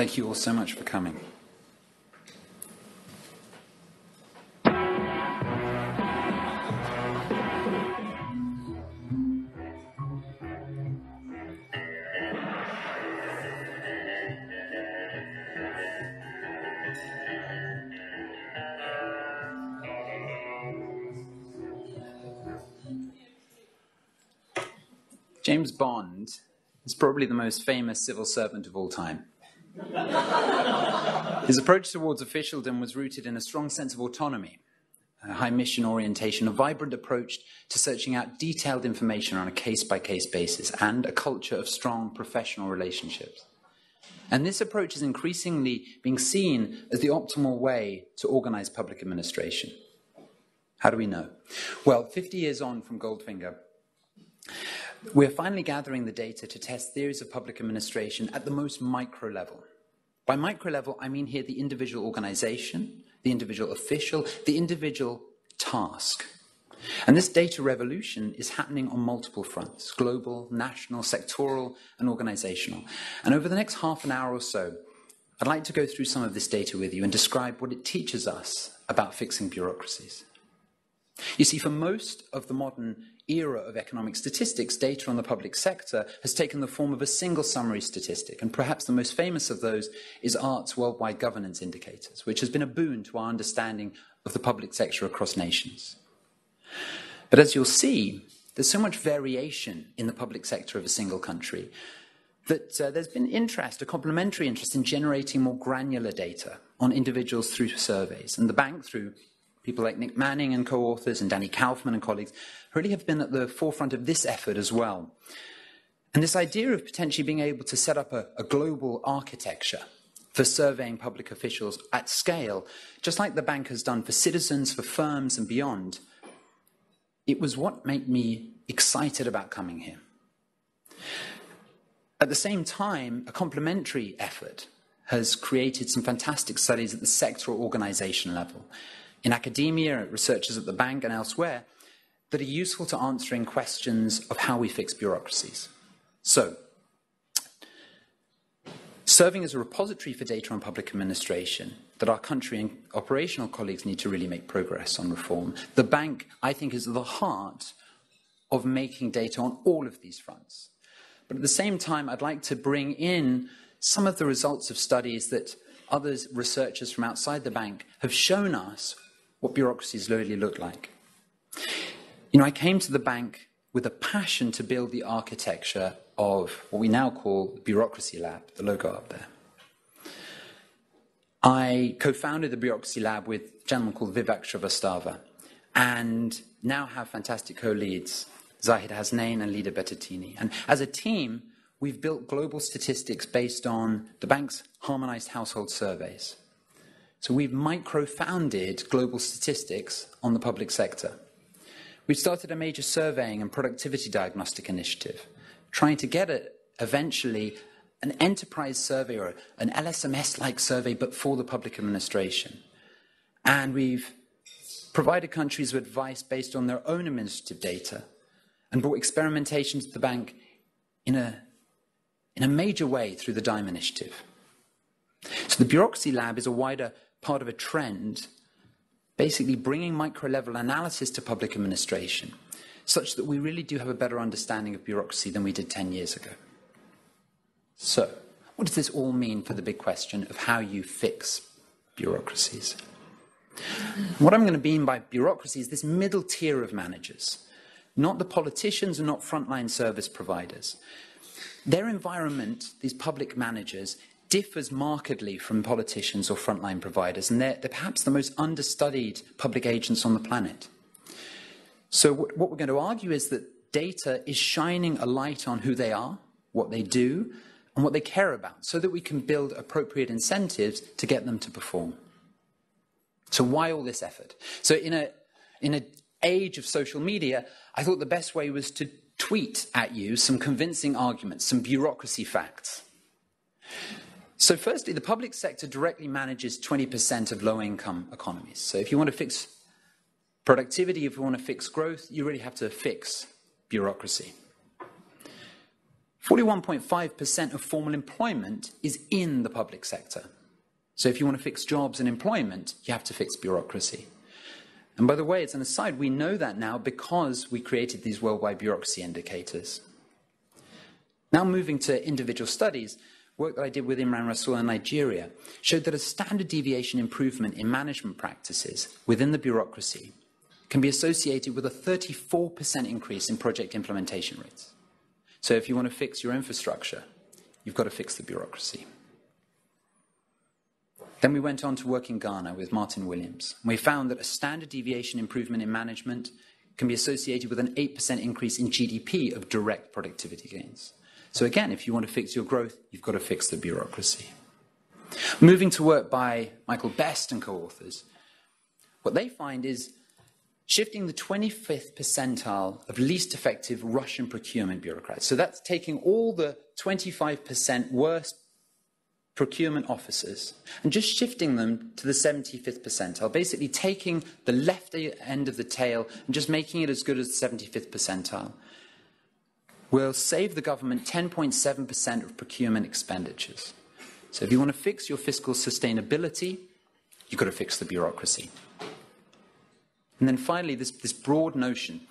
Thank you all so much for coming. James Bond is probably the most famous civil servant of all time. His approach towards officialdom was rooted in a strong sense of autonomy, a high mission orientation, a vibrant approach to searching out detailed information on a case by case basis, and a culture of strong professional relationships. And this approach is increasingly being seen as the optimal way to organize public administration. How do we know? Well, 50 years on from Goldfinger, we're finally gathering the data to test theories of public administration at the most micro level. By micro level, I mean here the individual organization, the individual official, the individual task. And this data revolution is happening on multiple fronts global, national, sectoral, and organizational. And over the next half an hour or so, I'd like to go through some of this data with you and describe what it teaches us about fixing bureaucracies. You see, for most of the modern era of economic statistics, data on the public sector has taken the form of a single summary statistic, and perhaps the most famous of those is Aart's Worldwide Governance Indicators, which has been a boon to our understanding of the public sector across nations. But as you'll see, there's so much variation in the public sector of a single country that uh, there's been interest, a complementary interest in generating more granular data on individuals through surveys. And the bank, through people like Nick Manning and co authors and Danny Kaufmann and colleagues, really have been at the forefront of this effort as well. And this idea of potentially being able to set up a, a global architecture for surveying public officials at scale, just like the bank has done for citizens, for firms, and beyond, it was what made me excited about coming here. At the same time, a complementary effort has created some fantastic studies at the sectoral organization level in academia, researchers at the bank, and elsewhere that are useful to answering questions of how we fix bureaucracies. So, serving as a repository for data on public administration that our country and operational colleagues need to really make progress on reform. The bank, I think, is at the heart of making data on all of these fronts. But at the same time, I'd like to bring in some of the results of studies that others, researchers from outside the bank, have shown us what bureaucracies really look like. You know, I came to the bank with a passion to build the architecture of what we now call the Bureaucracy Lab, the logo up there. I co founded the Bureaucracy Lab with a gentleman called Vivek Srivastava, and now have fantastic co leads, Zahid Hasnain and Lida Bteddini. And as a team, we've built global statistics based on the bank's harmonized household surveys. So we've micro founded global statistics on the public sector. We've started a major surveying and productivity diagnostic initiative, trying to get it eventually an enterprise survey or an LSMS like survey, but for the public administration. And we've provided countries with advice based on their own administrative data and brought experimentation to the bank in a, in a major way through the DIME initiative. So the Bureaucracy Lab is a wider part of a trend, basically bringing micro level analysis to public administration, such that we really do have a better understanding of bureaucracy than we did 10 years ago. So, what does this all mean for the big question of how you fix bureaucracies? What I'm going to mean by bureaucracy is this middle tier of managers, not the politicians and not frontline service providers. Their environment, these public managers, differs markedly from politicians or frontline providers, and they're, they're perhaps the most understudied public agents on the planet. So, what we're going to argue is that data is shining a light on who they are, what they do, and what they care about, so that we can build appropriate incentives to get them to perform. So, why all this effort? So, in a in an age of social media, I thought the best way was to tweet at you some convincing arguments, some bureaucracy facts. So, firstly, the public sector directly manages 20% of low income economies. So, if you want to fix productivity, if you want to fix growth, you really have to fix bureaucracy. 41.5% of formal employment is in the public sector. So if you want to fix jobs and employment, you have to fix bureaucracy. And by the way, it's an aside, we know that now because we created these worldwide bureaucracy indicators. Now moving to individual studies, work that I did with Imran Rasul in Nigeria showed that a standard deviation improvement in management practices within the bureaucracy can be associated with a 34% increase in project implementation rates. So if you want to fix your infrastructure, you've got to fix the bureaucracy. Then we went on to work in Ghana with Martin Williams. We found that a standard deviation improvement in management can be associated with an 8% increase in GDP of direct productivity gains. So again, if you want to fix your growth, you've got to fix the bureaucracy. Moving to work by Michael Best and co-authors, what they find is shifting the 25th percentile of least effective Russian procurement bureaucrats. So that's taking all the 25% worst procurement officers and just shifting them to the 75th percentile, basically taking the left end of the tail and just making it as good as the 75th percentile will save the government 10.7% of procurement expenditures. So if you want to fix your fiscal sustainability, you've got to fix the bureaucracy. And then finally, this, this broad notion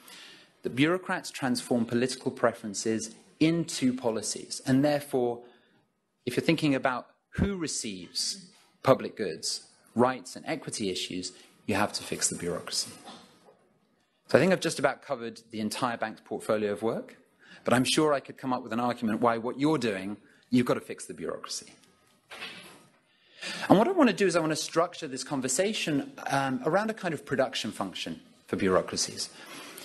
that bureaucrats transform political preferences into policies. And therefore, if you're thinking about who receives public goods, rights, and equity issues, you have to fix the bureaucracy. So I think I've just about covered the entire bank's portfolio of work. But I'm sure I could come up with an argument why what you're doing, you've got to fix the bureaucracy. And what I want to do is I want to structure this conversation um, around a kind of production function for bureaucracies.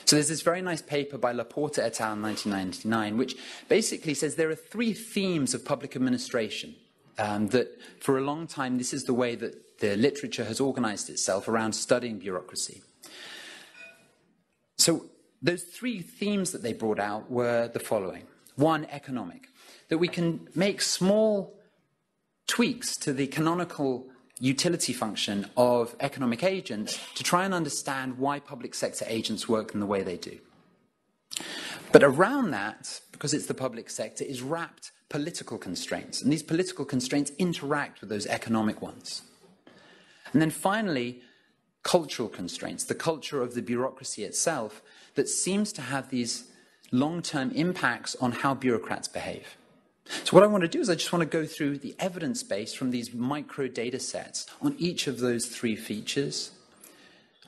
So there's this very nice paper by La Porta et al. in 1999, which basically says there are three themes of public administration um, that for a long time this is the way that the literature has organized itself around studying bureaucracy. So those three themes that they brought out were the following. One, economic, that we can make small tweaks to the canonical utility function of economic agents to try and understand why public sector agents work in the way they do. But around that, because it's the public sector, is wrapped political constraints. And these political constraints interact with those economic ones. And then finally, cultural constraints, the culture of the bureaucracy itself, that seems to have these long term impacts on how bureaucrats behave. So, what I want to do is I just want to go through the evidence base from these micro data sets on each of those three features.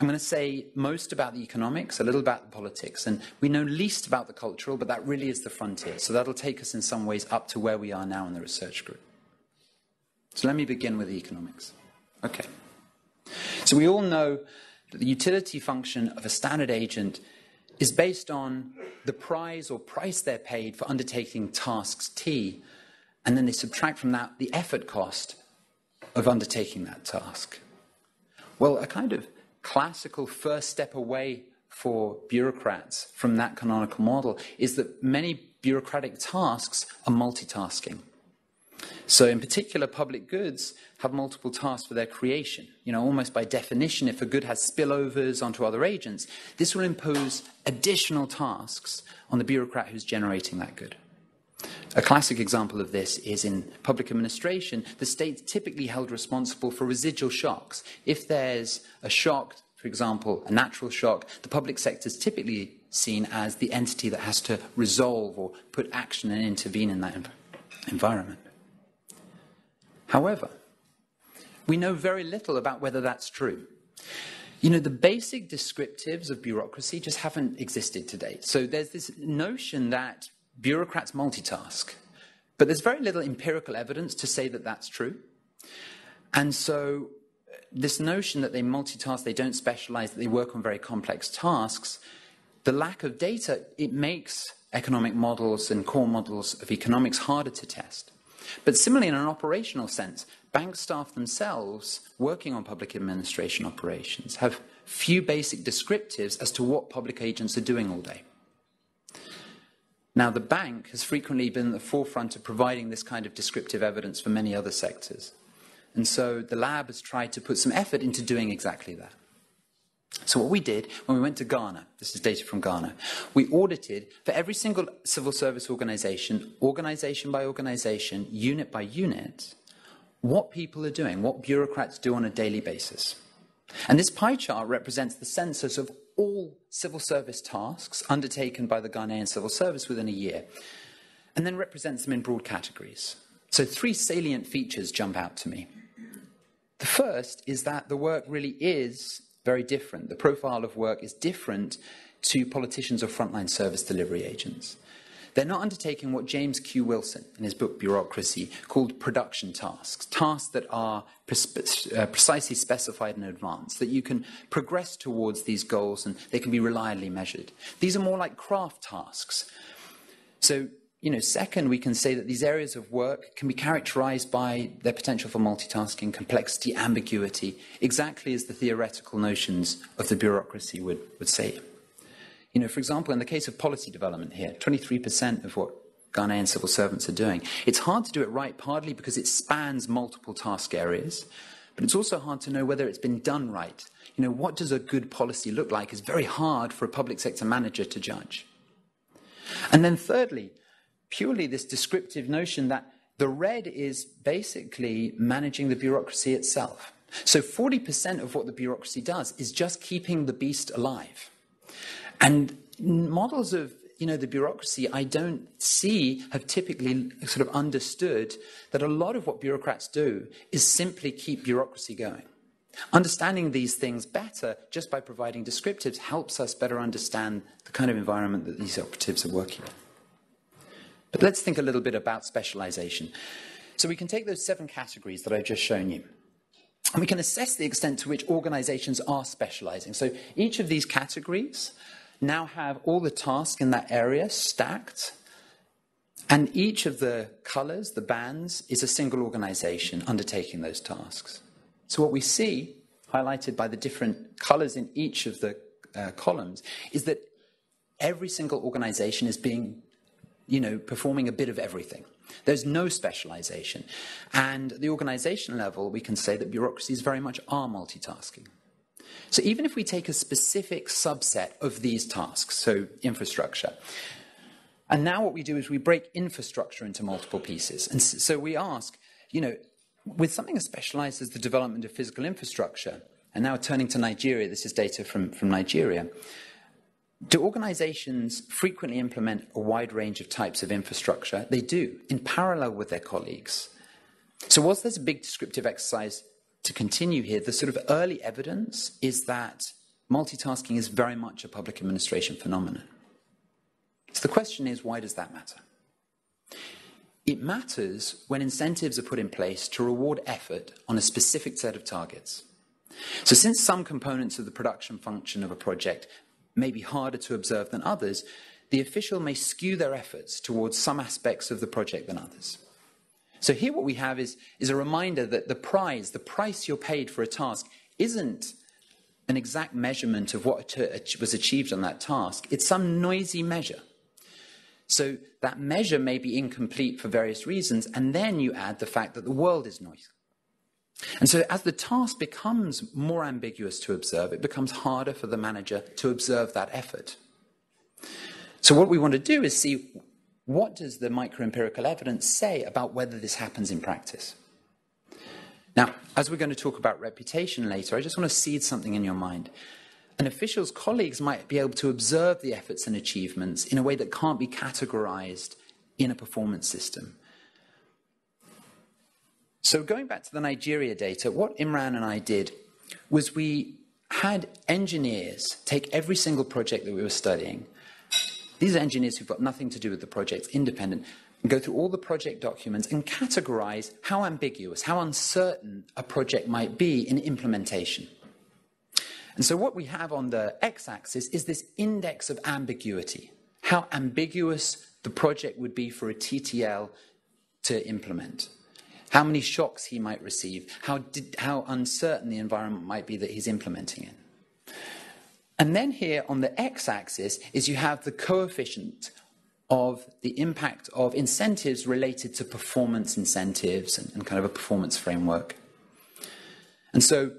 I'm going to say most about the economics, a little about the politics, and we know least about the cultural, but that really is the frontier. So, that'll take us in some ways up to where we are now in the research group. So, let me begin with the economics. Okay. So, we all know that the utility function of a standard agent is based on the prize or price they're paid for undertaking tasks T, and then they subtract from that the effort cost of undertaking that task. Well, a kind of classical first step away for bureaucrats from that canonical model is that many bureaucratic tasks are multitasking. So, in particular, public goods have multiple tasks for their creation. You know, almost by definition, if a good has spillovers onto other agents, this will impose additional tasks on the bureaucrat who's generating that good. A classic example of this is in public administration. The state's typically held responsible for residual shocks. If there's a shock, for example, a natural shock, the public sector is typically seen as the entity that has to resolve or put action and intervene in that environment. However, we know very little about whether that's true. You know, the basic descriptives of bureaucracy just haven't existed to date. So there's this notion that bureaucrats multitask, but there's very little empirical evidence to say that that's true. And so uh, this notion that they multitask, they don't specialize, that they work on very complex tasks, the lack of data, it makes economic models and core models of economics harder to test. But similarly, in an operational sense, bank staff themselves working on public administration operations have few basic descriptives as to what public agents are doing all day. Now, the bank has frequently been at the forefront of providing this kind of descriptive evidence for many other sectors. And so the lab has tried to put some effort into doing exactly that. So what we did when we went to Ghana, this is data from Ghana, we audited for every single civil service organization, organization by organization, unit by unit, what people are doing, what bureaucrats do on a daily basis. And this pie chart represents the census of all civil service tasks undertaken by the Ghanaian civil service within a year, and then represents them in broad categories. So three salient features jump out to me. The first is that the work really is very different. The profile of work is different to politicians or frontline service delivery agents. They're not undertaking what James Q. Wilson, in his book Bureaucracy, called production tasks, tasks that are uh, precisely specified in advance, that you can progress towards these goals and they can be reliably measured. These are more like craft tasks. So, you know, second, we can say that these areas of work can be characterized by their potential for multitasking, complexity, ambiguity, exactly as the theoretical notions of the bureaucracy would, would say. You know, for example, in the case of policy development here, 23% of what Ghanaian civil servants are doing. It's hard to do it right, partly because it spans multiple task areas, but it's also hard to know whether it's been done right. You know, what does a good policy look like is very hard for a public sector manager to judge. And then thirdly, purely this descriptive notion that the red is basically managing the bureaucracy itself. So 40% of what the bureaucracy does is just keeping the beast alive. And models of you know, the bureaucracy I don't see have typically sort of understood that a lot of what bureaucrats do is simply keep bureaucracy going. Understanding these things better just by providing descriptives helps us better understand the kind of environment that these operatives are working in. But let's think a little bit about specialization. So we can take those seven categories that I've just shown you. And we can assess the extent to which organizations are specializing. So each of these categories now have all the tasks in that area stacked. And each of the colors, the bands, is a single organization undertaking those tasks. So what we see, highlighted by the different colors in each of the uh, columns, is that every single organization is being, you know, performing a bit of everything. There's no specialization. And at the organization level, we can say that bureaucracies very much are multitasking. So even if we take a specific subset of these tasks, so infrastructure, and now what we do is we break infrastructure into multiple pieces. And so we ask, you know, with something as specialized as the development of physical infrastructure, and now turning to Nigeria, this is data from, from Nigeria, do organizations frequently implement a wide range of types of infrastructure? They do, in parallel with their colleagues. So, whilst there's a big descriptive exercise to continue here, the sort of early evidence is that multitasking is very much a public administration phenomenon. So the question is, why does that matter? It matters when incentives are put in place to reward effort on a specific set of targets. So, since some components of the production function of a project may be harder to observe than others, the official may skew their efforts towards some aspects of the project than others. So here what we have is, is a reminder that the prize, the price you're paid for a task, isn't an exact measurement of what was achieved on that task. It's some noisy measure. So that measure may be incomplete for various reasons, and then you add the fact that the world is noisy. And so as the task becomes more ambiguous to observe, it becomes harder for the manager to observe that effort. So what we want to do is see what does the microempirical evidence say about whether this happens in practice? Now, as we're going to talk about reputation later, I just want to seed something in your mind. An official's colleagues might be able to observe the efforts and achievements in a way that can't be categorized in a performance system. So, going back to the Nigeria data, what Imran and I did was we had engineers take every single project that we were studying these are engineers who've got nothing to do with the project, independent, and go through all the project documents and categorize how ambiguous, how uncertain a project might be in implementation. And so what we have on the x-axis is this index of ambiguity, how ambiguous the project would be for a TTL to implement, how many shocks he might receive, how, did, how uncertain the environment might be that he's implementing in. And then here on the x-axis is you have the coefficient of the impact of incentives related to performance incentives and, and kind of a performance framework. And so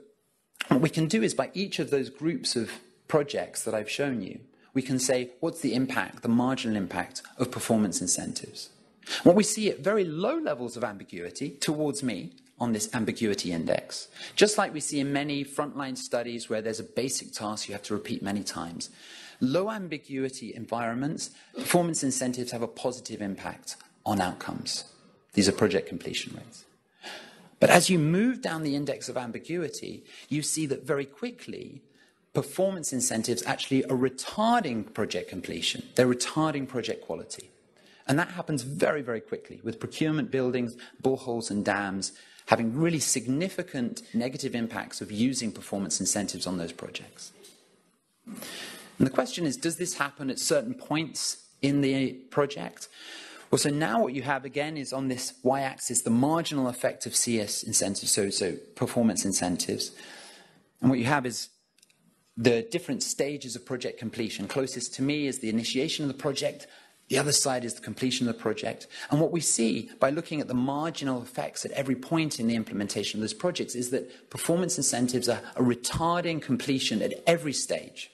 What we can do is by each of those groups of projects that I've shown you, we can say, what's the impact, the marginal impact of performance incentives? What we see at very low levels of ambiguity towards me on this ambiguity index, just like we see in many frontline studies where there's a basic task you have to repeat many times. Low ambiguity environments, performance incentives have a positive impact on outcomes. These are project completion rates. But as you move down the index of ambiguity, you see that very quickly performance incentives actually are retarding project completion. They're retarding project quality. And that happens very, very quickly with procurement buildings, boreholes, and dams having really significant negative impacts of using performance incentives on those projects. And the question is does this happen at certain points in the project? Well, so now what you have again is on this y axis the marginal effect of CS incentives, so, so performance incentives. And what you have is the different stages of project completion. Closest to me is the initiation of the project, the other side is the completion of the project. And what we see by looking at the marginal effects at every point in the implementation of those projects is that performance incentives are, are retarding completion at every stage.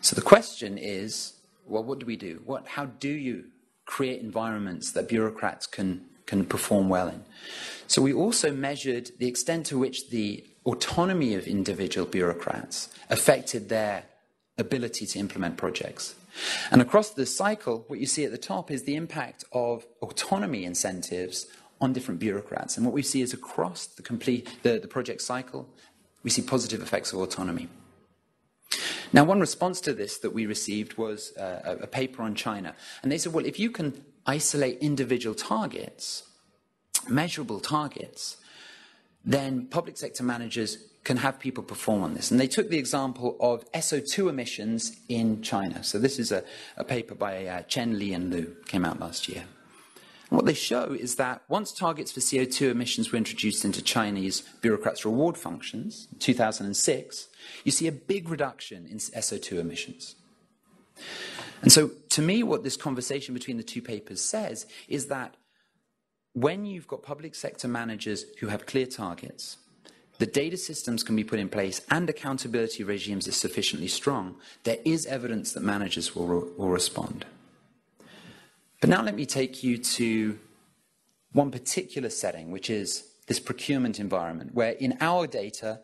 So the question is well, what do we do? What, how do you create environments that bureaucrats can, can perform well in? So we also measured the extent to which the autonomy of individual bureaucrats affected their ability to implement projects. And across this cycle, what you see at the top is the impact of autonomy incentives on different bureaucrats. And what we see is across the complete the, the project cycle, we see positive effects of autonomy. Now, one response to this that we received was uh, a paper on China. And they said, well, if you can isolate individual targets, measurable targets, then public sector managers can have people perform on this. And they took the example of SO2 emissions in China. So this is a, a paper by uh, Chen, Li, and Lu, came out last year. And what they show is that once targets for SO2 emissions were introduced into Chinese bureaucrats' reward functions, in 2006, you see a big reduction in SO2 emissions. And so, to me, what this conversation between the two papers says is that when you've got public sector managers who have clear targets, the data systems can be put in place and accountability regimes are sufficiently strong, there is evidence that managers will, re- will respond. But now let me take you to one particular setting, which is this procurement environment, where in our data,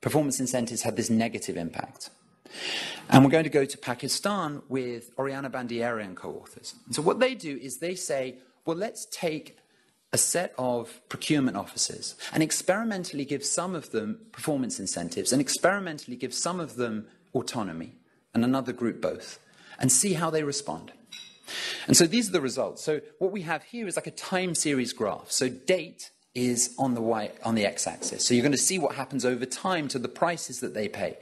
performance incentives had this negative impact. And we're going to go to Pakistan with Oriana Bandiera and co authors. So, what they do is they say, well, let's take a set of procurement officers and experimentally give some of them performance incentives and experimentally give some of them autonomy and another group both and see how they respond. And so these are the results. So what we have here is like a time series graph. So date is on the y on the x-axis. So you're going to see what happens over time to the prices that they pay.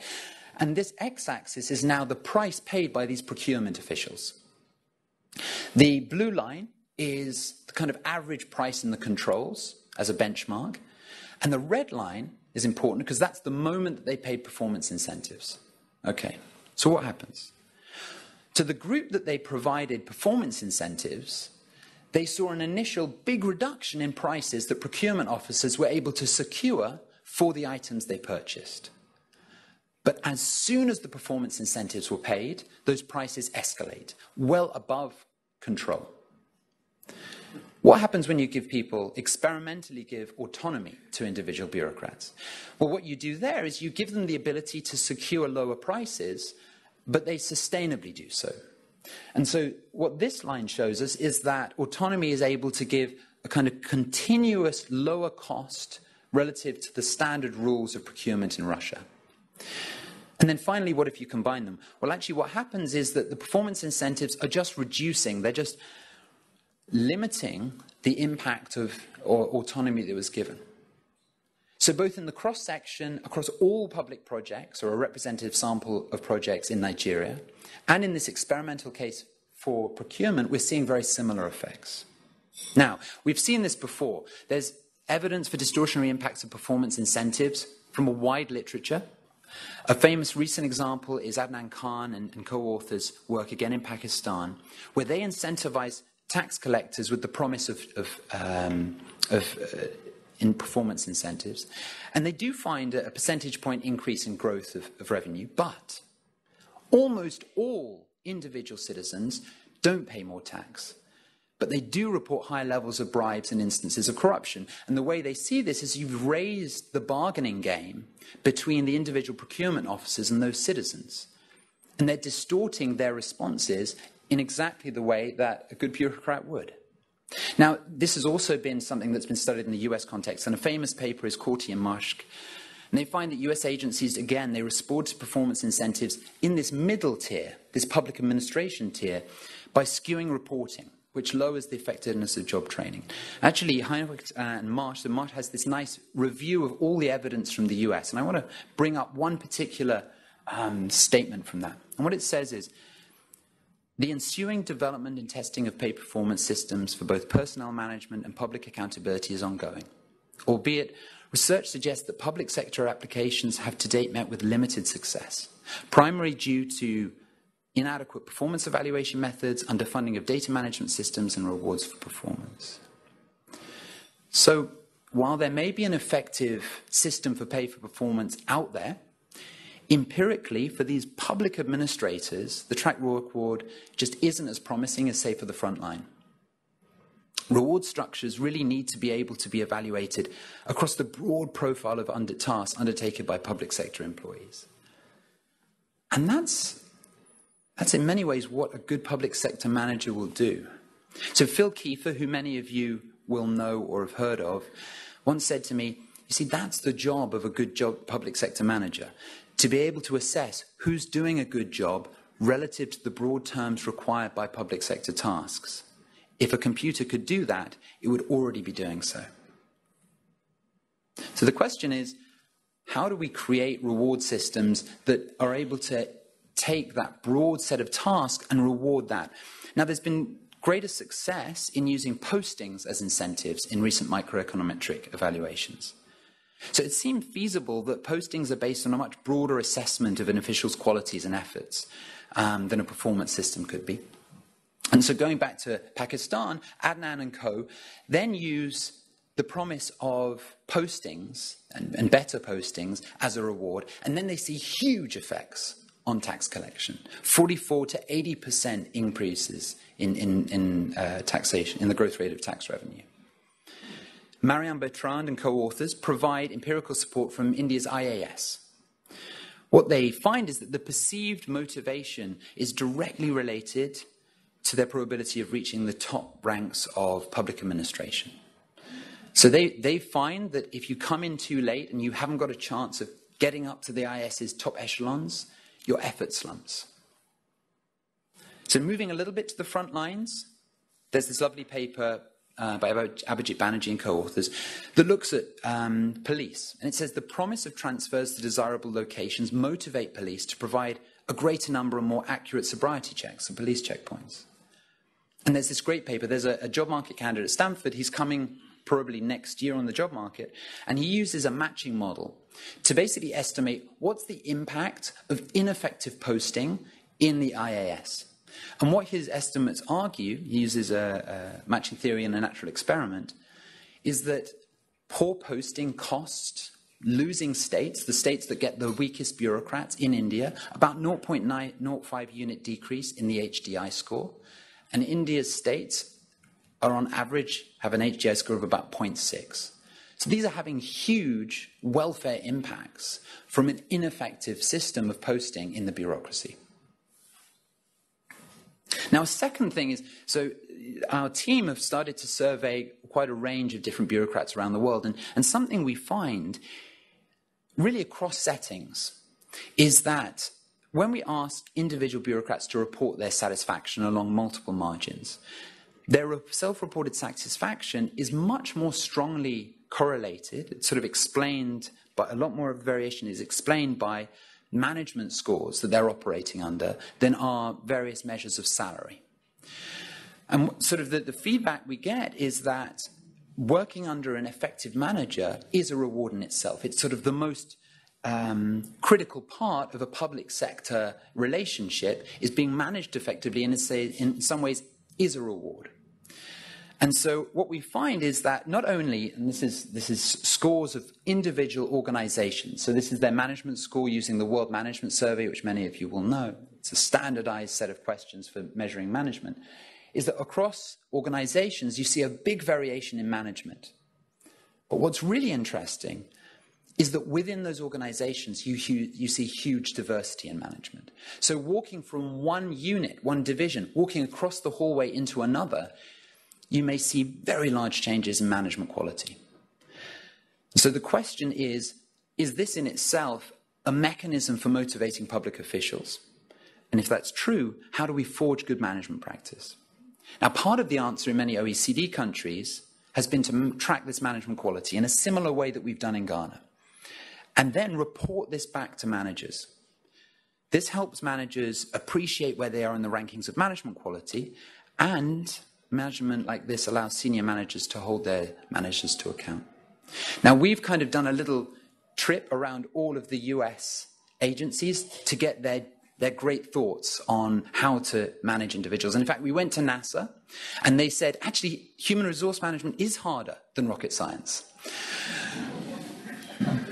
And this x-axis is now the price paid by these procurement officials. The blue line is the kind of average price in the controls as a benchmark. And the red line is important because that's the moment that they paid performance incentives. Okay, so what happens? To the group that they provided performance incentives, they saw an initial big reduction in prices that procurement officers were able to secure for the items they purchased. But as soon as the performance incentives were paid, those prices escalate well above control. What happens when you give people, experimentally give autonomy to individual bureaucrats? Well, what you do there is you give them the ability to secure lower prices, but they sustainably do so. And so, what this line shows us is that autonomy is able to give a kind of continuous lower cost relative to the standard rules of procurement in Russia. And then finally, what if you combine them? Well, actually, what happens is that the performance incentives are just reducing, they're just limiting the impact of or autonomy that was given. So, both in the cross section across all public projects, or a representative sample of projects in Nigeria, and in this experimental case for procurement, we're seeing very similar effects. Now, we've seen this before. There's evidence for distortionary impacts of performance incentives from a wide literature. A famous recent example is Adnan Khan and, and co authors' work again in Pakistan, where they incentivize tax collectors with the promise of, of, um, of uh, in performance incentives. And they do find a percentage point increase in growth of, of revenue, but almost all individual citizens don't pay more tax. But they do report high levels of bribes and instances of corruption. And the way they see this is you've raised the bargaining game between the individual procurement officers and those citizens. And they're distorting their responses in exactly the way that a good bureaucrat would. Now, this has also been something that's been studied in the US context, and a famous paper is Courty and Marschke. And they find that US agencies, again, they respond to performance incentives in this middle tier, this public administration tier, by skewing reporting which lowers the effectiveness of job training. Actually, Heinrich and Marsh, the Marsh has this nice review of all the evidence from the US, and I want to bring up one particular um, statement from that. And what it says is the ensuing development and testing of pay performance systems for both personnel management and public accountability is ongoing, albeit research suggests that public sector applications have to date met with limited success, primarily due to inadequate performance evaluation methods, underfunding of data management systems, and rewards for performance. So, while there may be an effective system for pay for performance out there, empirically, for these public administrators, the track reward just isn't as promising as, say, for the front line. Reward structures really need to be able to be evaluated across the broad profile of under tasks undertaken by public sector employees. And that's that's in many ways what a good public sector manager will do. So, Phil Keefer, who many of you will know or have heard of, once said to me, You see, that's the job of a good job public sector manager to be able to assess who's doing a good job relative to the broad terms required by public sector tasks. If a computer could do that, it would already be doing so. So the question is how do we create reward systems that are able to take that broad set of tasks and reward that. Now, there's been greater success in using postings as incentives in recent microeconometric evaluations. So it seemed feasible that postings are based on a much broader assessment of an official's qualities and efforts um, than a performance system could be. And so going back to Pakistan, Adnan and co. then use the promise of postings and, and better postings as a reward, and then they see huge effects on tax collection. 44 to 80% increases in, in, in uh, taxation, in the growth rate of tax revenue. Marianne Bertrand and co authors provide empirical support from India's IAS. What they find is that the perceived motivation is directly related to their probability of reaching the top ranks of public administration. So they, they find that if you come in too late and you haven't got a chance of getting up to the IS's top echelons, your effort slumps. So, moving a little bit to the front lines, there's this lovely paper uh, by Abhijit Banerjee and co authors that looks at um, police. And it says the promise of transfers to desirable locations motivate police to provide a greater number and more accurate sobriety checks and police checkpoints. And there's this great paper. There's a, a job market candidate at Stanford. He's coming probably next year on the job market. And he uses a matching model to basically estimate what's the impact of ineffective posting in the IAS. And what his estimates argue, he uses a, a matching theory and a natural experiment, is that poor posting costs losing states, the states that get the weakest bureaucrats in India, about 0.05 unit decrease in the HDI score. And India's states are on average have an HDI score of about 0.6. So these are having huge welfare impacts from an ineffective system of posting in the bureaucracy. Now, a second thing is so our team have started to survey quite a range of different bureaucrats around the world, and, and something we find really across settings is that when we ask individual bureaucrats to report their satisfaction along multiple margins, their self-reported satisfaction is much more strongly correlated. It's sort of explained, but a lot more of the variation is explained by management scores that they're operating under than are various measures of salary. And sort of the, the feedback we get is that working under an effective manager is a reward in itself. It's sort of the most um, critical part of a public sector relationship is being managed effectively and in some ways is a reward. And so what we find is that not only, and this is, this is scores of individual organizations, so this is their management score using the World Management Survey, which many of you will know. It's a standardized set of questions for measuring management, is that across organizations you see a big variation in management. But what's really interesting is that within those organizations, you, you, see huge diversity in management. So, walking from one unit, one division, walking across the hallway into another, you may see very large changes in management quality. So the question is is this in itself a mechanism for motivating public officials? And if that's true, how do we forge good management practice? Now, part of the answer in many OECD countries has been to track this management quality in a similar way that we've done in Ghana, and then report this back to managers. This helps managers appreciate where they are in the rankings of management quality and management like this allows senior managers to hold their managers to account. Now, we've kind of done a little trip around all of the US agencies to get their, their great thoughts on how to manage individuals. And in fact, we went to NASA and they said, actually, human resource management is harder than rocket science.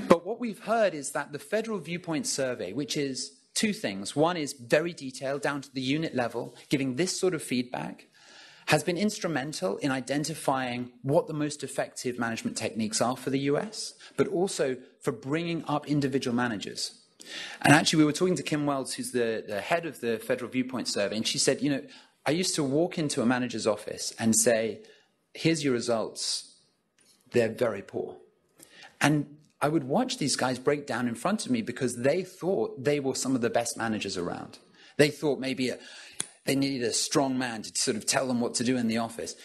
But what we've heard is that the Federal Viewpoint Survey, which is two things one is very detailed, down to the unit level, giving this sort of feedback has been instrumental in identifying what the most effective management techniques are for the US, but also for bringing up individual managers. And actually, we were talking to Kim Wells, who's the, the head of the Federal Viewpoint Survey, and she said, You know, I used to walk into a manager's office and say, Here's your results. They're very poor. And I would watch these guys break down in front of me because they thought they were some of the best managers around. They thought maybe they needed a strong man to sort of tell them what to do in the office.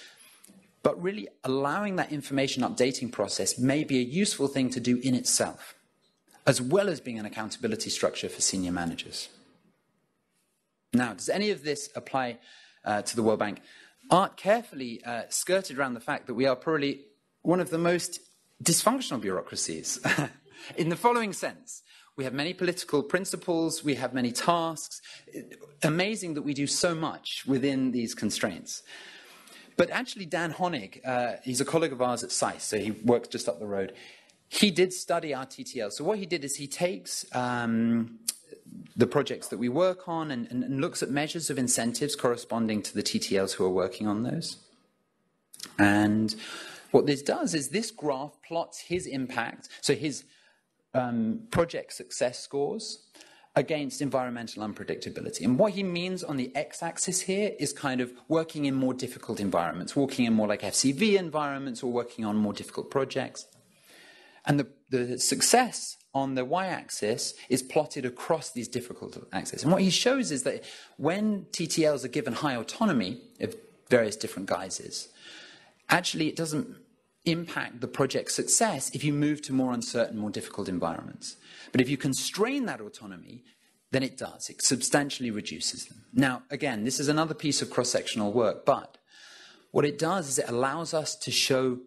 But really, allowing that information updating process may be a useful thing to do in itself, as well as being an accountability structure for senior managers. Now, does any of this apply uh, to the World Bank? Aart carefully uh, skirted around the fact that we are probably one of the most dysfunctional bureaucracies in the following sense. We have many political principles, we have many tasks. Amazing that we do so much within these constraints. But actually, Dan Honig, uh, he's a colleague of ours at SAIS, so he works just up the road. He did study our TTL. So, what he did is he takes um, the projects that we work on and, and, and looks at measures of incentives corresponding to the TTLs who are working on those. And what this does is this graph plots his impact, so his um, project success scores against environmental unpredictability. And what he means on the x axis here is kind of working in more difficult environments, working in more like FCV environments or working on more difficult projects. And the, the success on the y axis is plotted across these difficult axes. And what he shows is that when TTLs are given high autonomy of various different guises, actually it doesn't impact the project's success if you move to more uncertain, more difficult environments. But if you constrain that autonomy, then it does. It substantially reduces them. Now, again, this is another piece of cross sectional work, but what it does is it allows us to show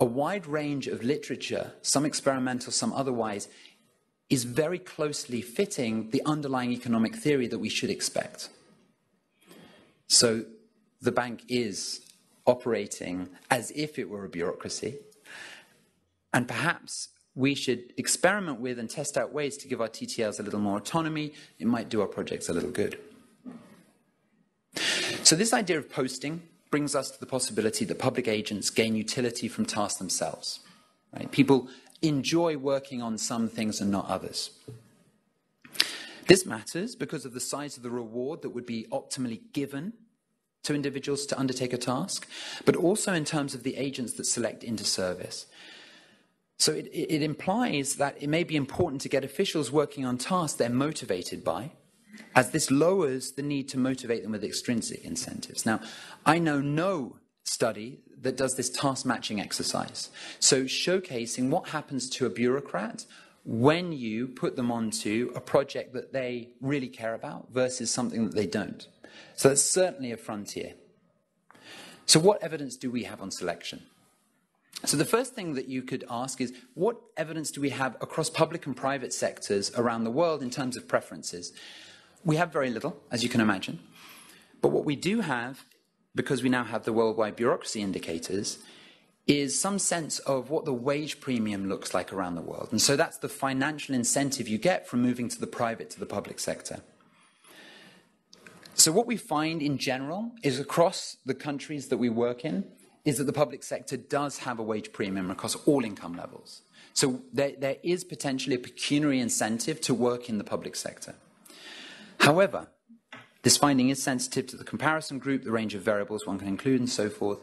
a wide range of literature, some experimental, some otherwise, is very closely fitting the underlying economic theory that we should expect. So the bank is operating as if it were a bureaucracy. And perhaps we should experiment with and test out ways to give our TTLs a little more autonomy. It might do our projects a little good. So, this idea of posting brings us to the possibility that public agents gain utility from tasks themselves. Right? People enjoy working on some things and not others. This matters because of the size of the reward that would be optimally given to individuals to undertake a task, but also in terms of the agents that select into service. So it, it, implies that it may be important to get officials working on tasks they're motivated by, as this lowers the need to motivate them with extrinsic incentives. Now, I know no study that does this task matching exercise. So showcasing what happens to a bureaucrat when you put them onto a project that they really care about versus something that they don't. So that's certainly a frontier. So, what evidence do we have on selection? So, the first thing that you could ask is what evidence do we have across public and private sectors around the world in terms of preferences? We have very little, as you can imagine. But what we do have because we now have the worldwide bureaucracy indicators, is some sense of what the wage premium looks like around the world. And so that's the financial incentive you get from moving to the private to the public sector. So what we find in general is across the countries that we work in, is that the public sector does have a wage premium across all income levels. So there, there is potentially a pecuniary incentive to work in the public sector. However, this finding is sensitive to the comparison group, the range of variables one can include, and so forth.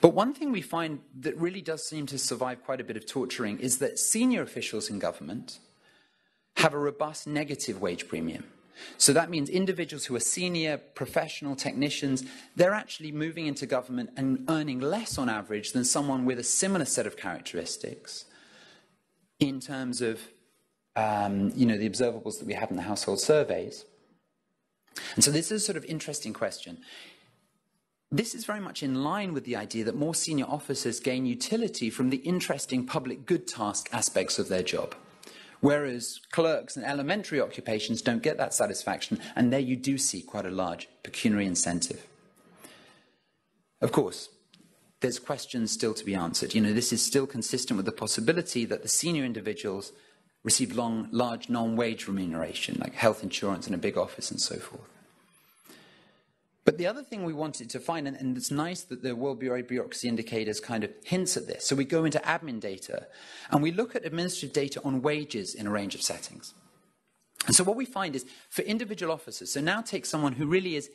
But one thing we find that really does seem to survive quite a bit of torturing is that senior officials in government have a robust negative wage premium. So that means individuals who are senior, professional, technicians, they're actually moving into government and earning less on average than someone with a similar set of characteristics in terms of um, you know, the observables that we have in the household surveys. And so this is a sort of interesting question. This is very much in line with the idea that more senior officers gain utility from the interesting public good task aspects of their job. Whereas clerks and elementary occupations don't get that satisfaction, and there you do see quite a large pecuniary incentive. Of course, there's questions still to be answered. You know, this is still consistent with the possibility that the senior individuals receive long, large non-wage remuneration, like health insurance in a big office and so forth. But the other thing we wanted to find, and, and, it's nice that the World Bureau Bureaucracy indicators kind of hints at this. So we go into admin data and we look at administrative data on wages in a range of settings. And so what we find is for individual officers, so now take someone who really is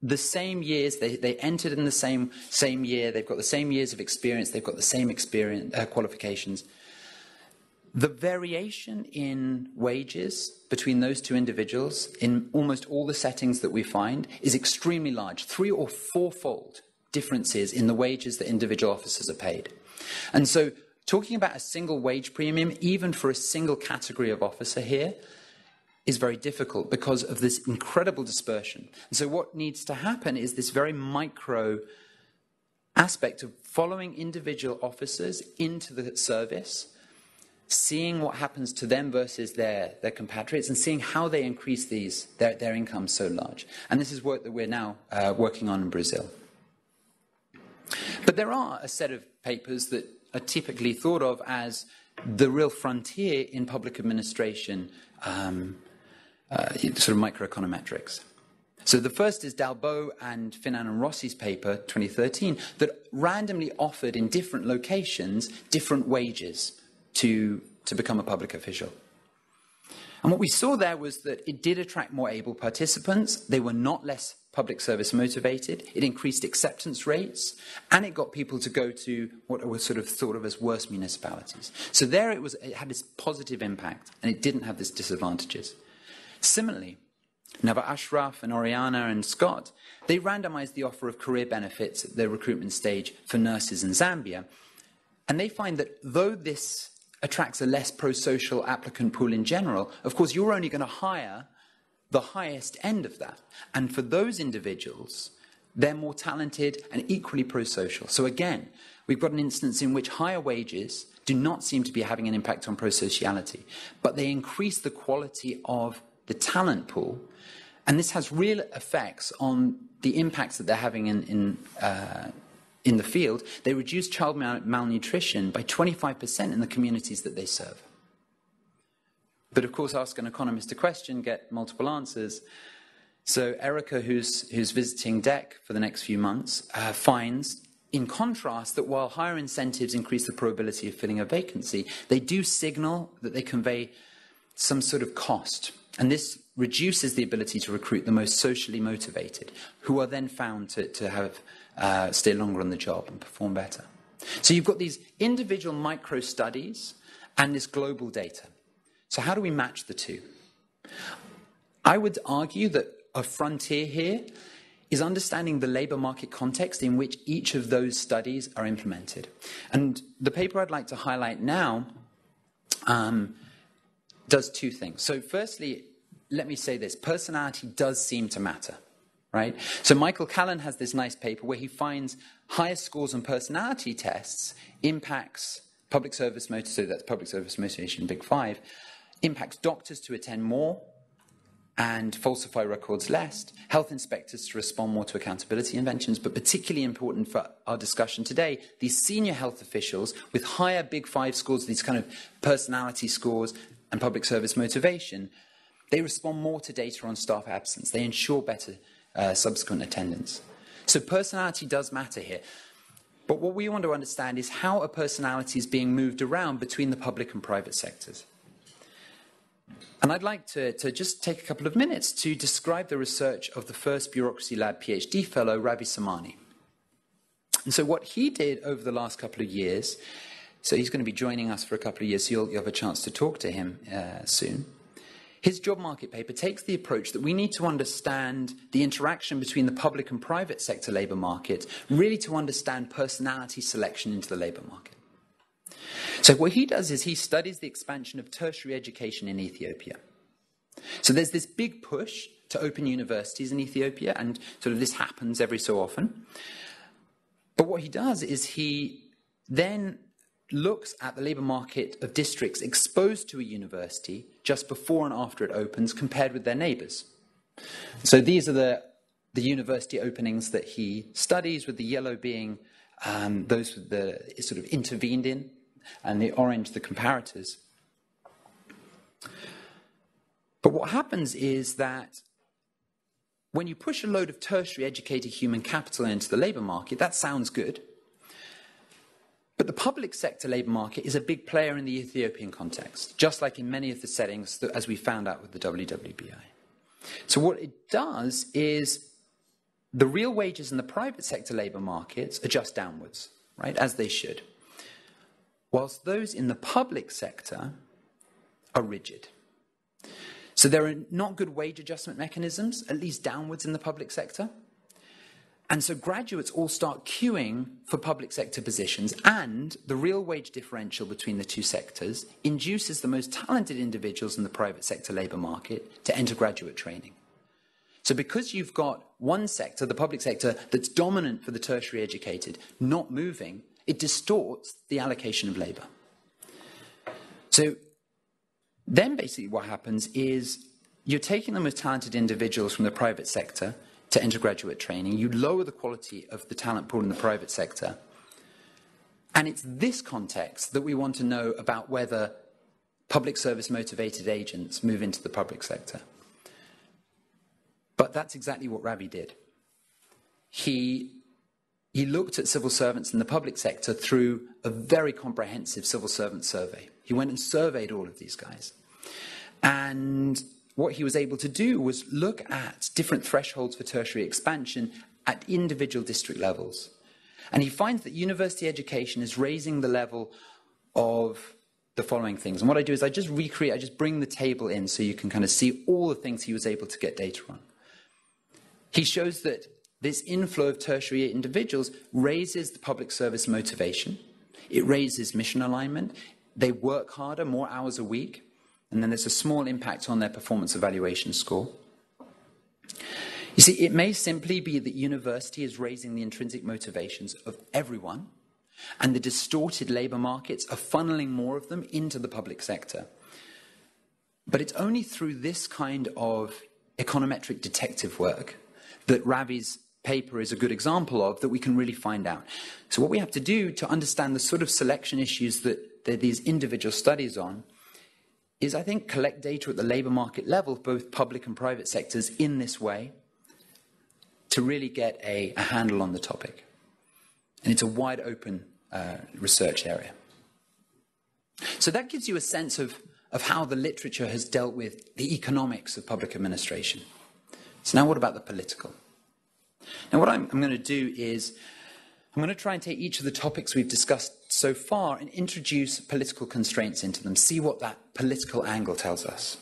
the same years, they, they entered in the same, same year, they've got the same years of experience, they've got the same experience, uh, qualifications. The variation in wages between those two individuals in almost all the settings that we find is extremely large, three or fourfold differences in the wages that individual officers are paid. And so, talking about a single wage premium, even for a single category of officer here, is very difficult because of this incredible dispersion. And so, what needs to happen is this very micro aspect of following individual officers into the service seeing what happens to them versus their, their compatriots and seeing how they increase these, their, their incomes so large. And this is work that we're now uh, working on in Brazil. But there are a set of papers that are typically thought of as the real frontier in public administration, um, uh, sort of microeconometrics. So the first is Dal Bó and Finan and Rossi's paper, 2013, that randomly offered in different locations different wages to, to become a public official. And what we saw there was that it did attract more able participants. They were not less public service motivated. It increased acceptance rates, and it got people to go to what was sort of thought of as worse municipalities. So there it was. It had this positive impact, and it didn't have these disadvantages. Similarly, Nava Ashraf and Oriana and Scott, they randomized the offer of career benefits at their recruitment stage for nurses in Zambia. And they find that though this attracts a less pro-social applicant pool in general, of course, you're only going to hire the highest end of that. And for those individuals, they're more talented and equally pro-social. So again, we've got an instance in which higher wages do not seem to be having an impact on pro-sociality, but they increase the quality of the talent pool. And this has real effects on the impacts that they're having in, in uh, in the field, they reduce child mal- malnutrition by 25% in the communities that they serve. But of course, ask an economist a question, get multiple answers. So Erika, who's, who's visiting DEC for the next few months, uh, finds, in contrast, that while higher incentives increase the probability of filling a vacancy, they do signal that they convey some sort of cost. And this reduces the ability to recruit the most socially motivated, who are then found to, to have uh, stay longer on the job and perform better. So you've got these individual micro studies and this global data. So how do we match the two? I would argue that a frontier here is understanding the labor market context in which each of those studies are implemented. And the paper I'd like to highlight now um, does two things. So, firstly, let me say this personality does seem to matter right? So Michael Callen has this nice paper where he finds higher scores on personality tests impacts public service motivation, so that's public service motivation, big five, impacts doctors to attend more and falsify records less, health inspectors to respond more to accountability inventions, but particularly important for our discussion today, these senior health officials with higher big five scores, these kind of personality scores and public service motivation, they respond more to data on staff absence. They ensure better uh, subsequent attendance. So personality does matter here. But what we want to understand is how a personality is being moved around between the public and private sectors. And I'd like to, to, just take a couple of minutes to describe the research of the first Bureaucracy Lab PhD fellow, Ravi Somani. And so, what he did over the last couple of years, so he's going to be joining us for a couple of years, so you'll, you'll have a chance to talk to him uh, soon. His job market paper takes the approach that we need to understand the interaction between the public and private sector labour market, really to understand personality selection into the labour market. So what he does is he studies the expansion of tertiary education in Ethiopia. So there's this big push to open universities in Ethiopia, and sort of this happens every so often. But what he does is he then looks at the labour market of districts exposed to a university just before and after it opens compared with their neighbours. So these are the, the university openings that he studies, with the yellow being um, those that sort of intervened in and the orange the comparators. But what happens is that when you push a load of tertiary educated human capital into the labour market, that sounds good. But the public sector labour market is a big player in the Ethiopian context, just like in many of the settings that, as we found out with the WWBI. So, what it does is the real wages in the private sector labour markets adjust downwards, right, as they should whilst those in the public sector are rigid. So there are not good wage adjustment mechanisms, at least downwards in the public sector. And so graduates all start queuing for public sector positions, and the real wage differential between the two sectors induces the most talented individuals in the private sector labour market to enter graduate training. So, because you've got one sector, the public sector, that's dominant for the tertiary educated, not moving, it distorts the allocation of labour. So then basically what happens is you're taking the most talented individuals from the private sector to undergraduate training, you lower the quality of the talent pool in the private sector. And it's this context that we want to know about whether public service motivated agents move into the public sector. But that's exactly what Ravi did. He he looked at civil servants in the public sector through a very comprehensive civil servant survey. He went and surveyed all of these guys. And what he was able to do was look at different thresholds for tertiary expansion at individual district levels. And he finds that university education is raising the level of the following things. And what I do is I just recreate, I just bring the table in so you can kind of see all the things he was able to get data on. He shows that this inflow of tertiary individuals raises the public service motivation. It raises mission alignment. They work harder, more hours a week, and then there's a small impact on their performance evaluation score. You see, it may simply be that university is raising the intrinsic motivations of everyone, and the distorted labour markets are funneling more of them into the public sector. But it's only through this kind of econometric detective work that Ravi's paper is a good example of that we can really find out. So, what we have to do to understand the sort of selection issues that, that these individual studies on is, I think, collect data at the labour market level, both public and private sectors, in this way to really get a, a handle on the topic. And it's a wide open uh, research area. So, that gives you a sense of, of how the literature has dealt with the economics of public administration. So, now what about the political? Now, what I'm, I'm going to do is I'm going to try and take each of the topics we've discussed so far and introduce political constraints into them, see what that political angle tells us.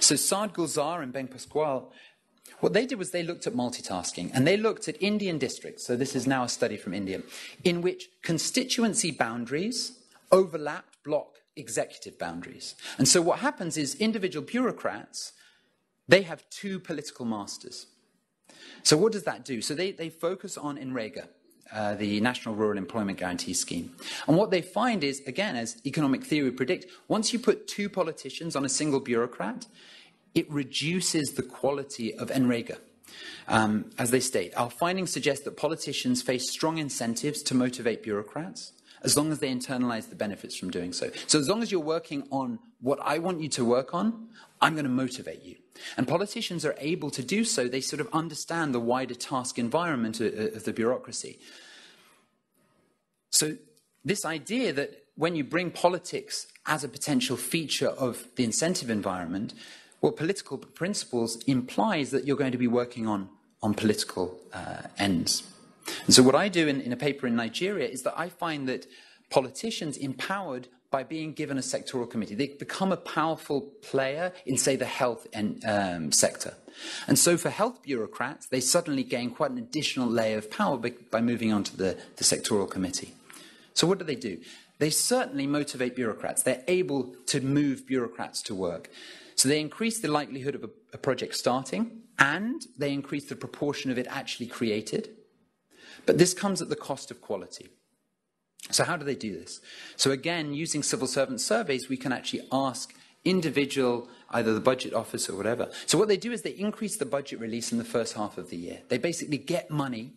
So, Saad Gulzar and Ben Pasquale, what they did was they looked at multitasking and they looked at Indian districts. So, this is now a study from India, in which constituency boundaries overlapped block executive boundaries. And so, what happens is individual bureaucrats they have two political masters. So what does that do? So they, they focus on NREGA, uh, the National Rural Employment Guarantee Scheme. And what they find is, again, as economic theory would predict, once you put two politicians on a single bureaucrat, it reduces the quality of NREGA. Um, as they state, our findings suggest that politicians face strong incentives to motivate bureaucrats as long as they internalize the benefits from doing so. So, as long as you're working on what I want you to work on, I'm going to motivate you. And politicians are able to do so. They sort of understand the wider task environment of, of the bureaucracy. So, this idea that when you bring politics as a potential feature of the incentive environment, what political principals implies that you're going to be working on, on political uh, ends. And so, what I do in, in a paper in Nigeria is that I find that politicians empowered by being given a sectoral committee. They become a powerful player in, say, the health and, um, sector. And so for health bureaucrats, they suddenly gain quite an additional layer of power by, by moving on to the, the sectoral committee. So what do they do? They certainly motivate bureaucrats. They're able to move bureaucrats to work. So they increase the likelihood of a, a project starting, and they increase the proportion of it actually created. But this comes at the cost of quality. So, how do they do this? So, again, using civil servant surveys, we can actually ask individual, either the budget office or whatever. So, what they do is they increase the budget release in the first half of the year. They basically get money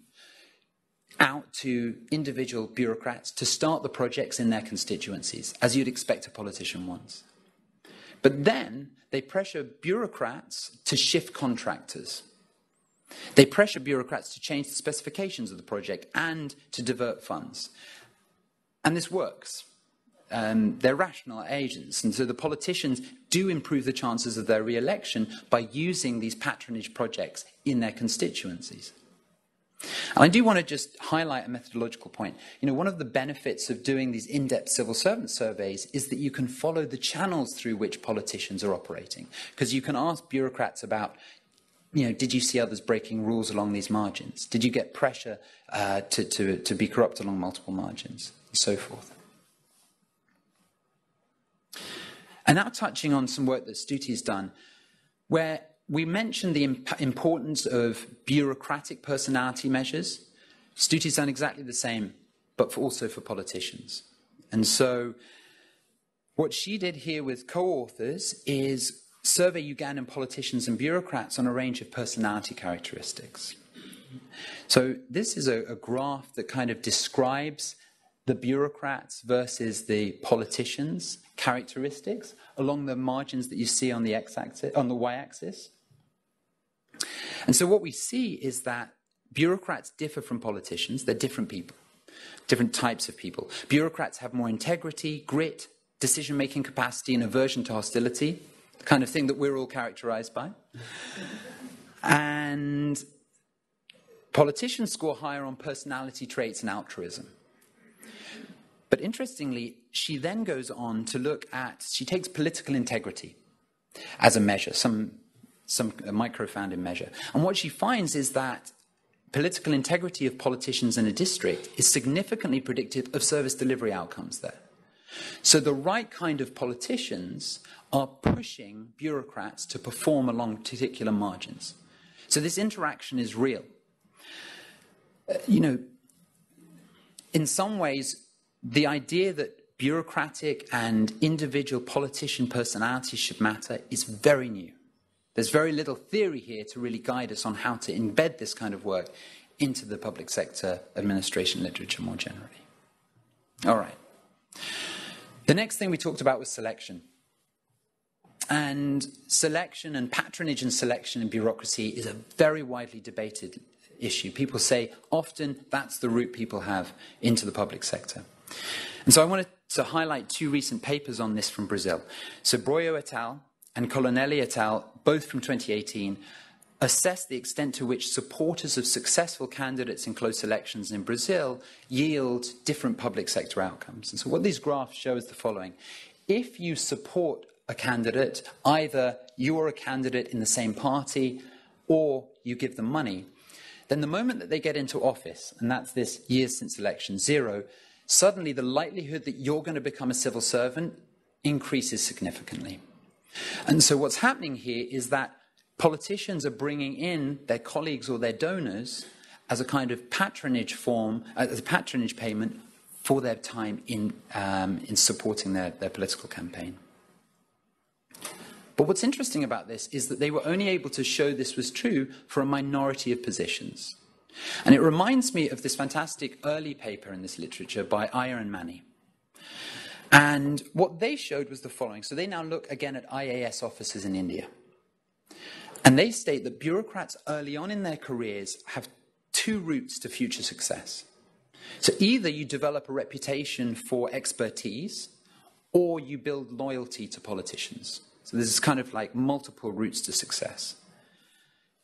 out to individual bureaucrats to start the projects in their constituencies, as you'd expect a politician wants. But then they pressure bureaucrats to shift contractors. They pressure bureaucrats to change the specifications of the project and to divert funds. And this works. Um, they're rational agents, and so the politicians do improve the chances of their re election by using these patronage projects in their constituencies. And I do want to just highlight a methodological point. You know, one of the benefits of doing these in depth civil servant surveys is that you can follow the channels through which politicians are operating. Because you can ask bureaucrats about, you know, did you see others breaking rules along these margins? Did you get pressure uh, to, to, to be corrupt along multiple margins? and so forth. And now touching on some work that Stuti has done, where we mentioned the imp- importance of bureaucratic personality measures. Stuti's done exactly the same, but for also for politicians. And so, what she did here with co authors is survey Ugandan politicians and bureaucrats on a range of personality characteristics. So, this is a, a graph that kind of describes the bureaucrats versus the politicians characteristics along the margins that you see on the x-axis on the y-axis. And so what we see is that bureaucrats differ from politicians. They're different people different types of people. Bureaucrats have more integrity grit decision making capacity and aversion to hostility the kind of thing that we're all characterized by and politicians score higher on personality traits and altruism but interestingly, she then goes on to look at, she takes political integrity as a measure, some, some micro-founded measure. And what she finds is that political integrity of politicians in a district is significantly predictive of service delivery outcomes there. So the right kind of politicians are pushing bureaucrats to perform along particular margins. So this interaction is real. Uh, you know, in some ways, the idea that bureaucratic and individual politician personalities should matter is very new. There's very little theory here to really guide us on how to embed this kind of work into the public sector administration literature more generally. All right. The next thing we talked about was selection. And selection and patronage and selection in bureaucracy is a very widely debated issue. People say often that's the route people have into the public sector. And so I wanted to highlight two recent papers on this from Brazil. So Brollo et al. and Colonnelli et al., both from 2018, assess the extent to which supporters of successful candidates in close elections in Brazil yield different public sector outcomes. And so what these graphs show is the following. If you support a candidate, either you are a candidate in the same party or you give them money, then the moment that they get into office, and that's this years since election zero, suddenly the likelihood that you're going to become a civil servant increases significantly. And so what's happening here is that politicians are bringing in their colleagues or their donors as a kind of patronage form, as a patronage payment for their time in, um, in supporting their, their political campaign. But what's interesting about this is that they were only able to show this was true for a minority of positions. And it reminds me of this fantastic early paper in this literature by Iyer and Mani. And what they showed was the following. So they now look again at IAS officers in India. And they state that bureaucrats early on in their careers have two routes to future success. So either you develop a reputation for expertise or you build loyalty to politicians. So this is kind of like multiple routes to success.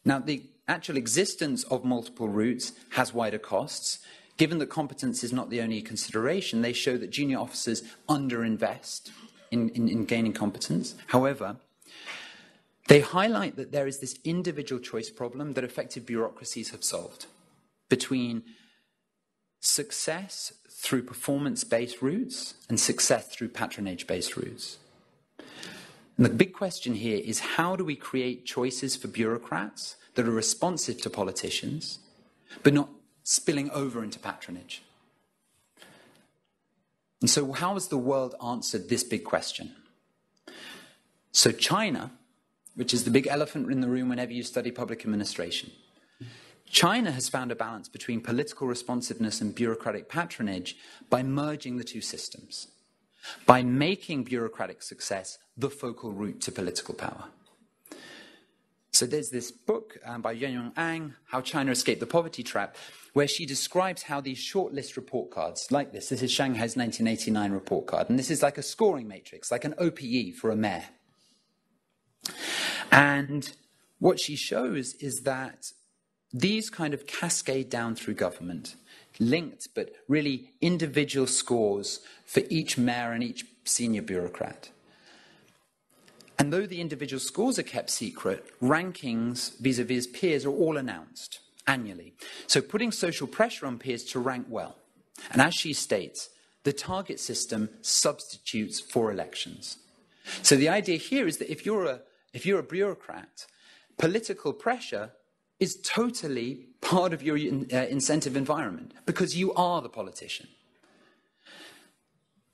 Now, the actual existence of multiple routes has wider costs. Given that competence is not the only consideration, they show that junior officers underinvest in, in, in gaining competence. However, they highlight that there is this individual choice problem that effective bureaucracies have solved between success through performance based routes and success through patronage based routes. And the big question here is how do we create choices for bureaucrats that are responsive to politicians, but not spilling over into patronage? And so, how has the world answered this big question? So, China, which is the big elephant in the room whenever you study public administration, China has found a balance between political responsiveness and bureaucratic patronage by merging the two systems, by making bureaucratic success the focal route to political power. So there's this book um, by Yuen Yuen Ang, How China Escaped the Poverty Trap, where she describes how these shortlist report cards, like this, this is Shanghai's 1989 report card, and this is like a scoring matrix, like an OPE for a mayor. And what she shows is that these kind of cascade down through government, linked but really individual scores for each mayor and each senior bureaucrat. And though the individual scores are kept secret, rankings vis a vis peers are all announced annually. So putting social pressure on peers to rank well. And as she states, the target system substitutes for elections. So the idea here is that if you're a, if you're a bureaucrat, political pressure is totally part of your uh, incentive environment because you are the politician.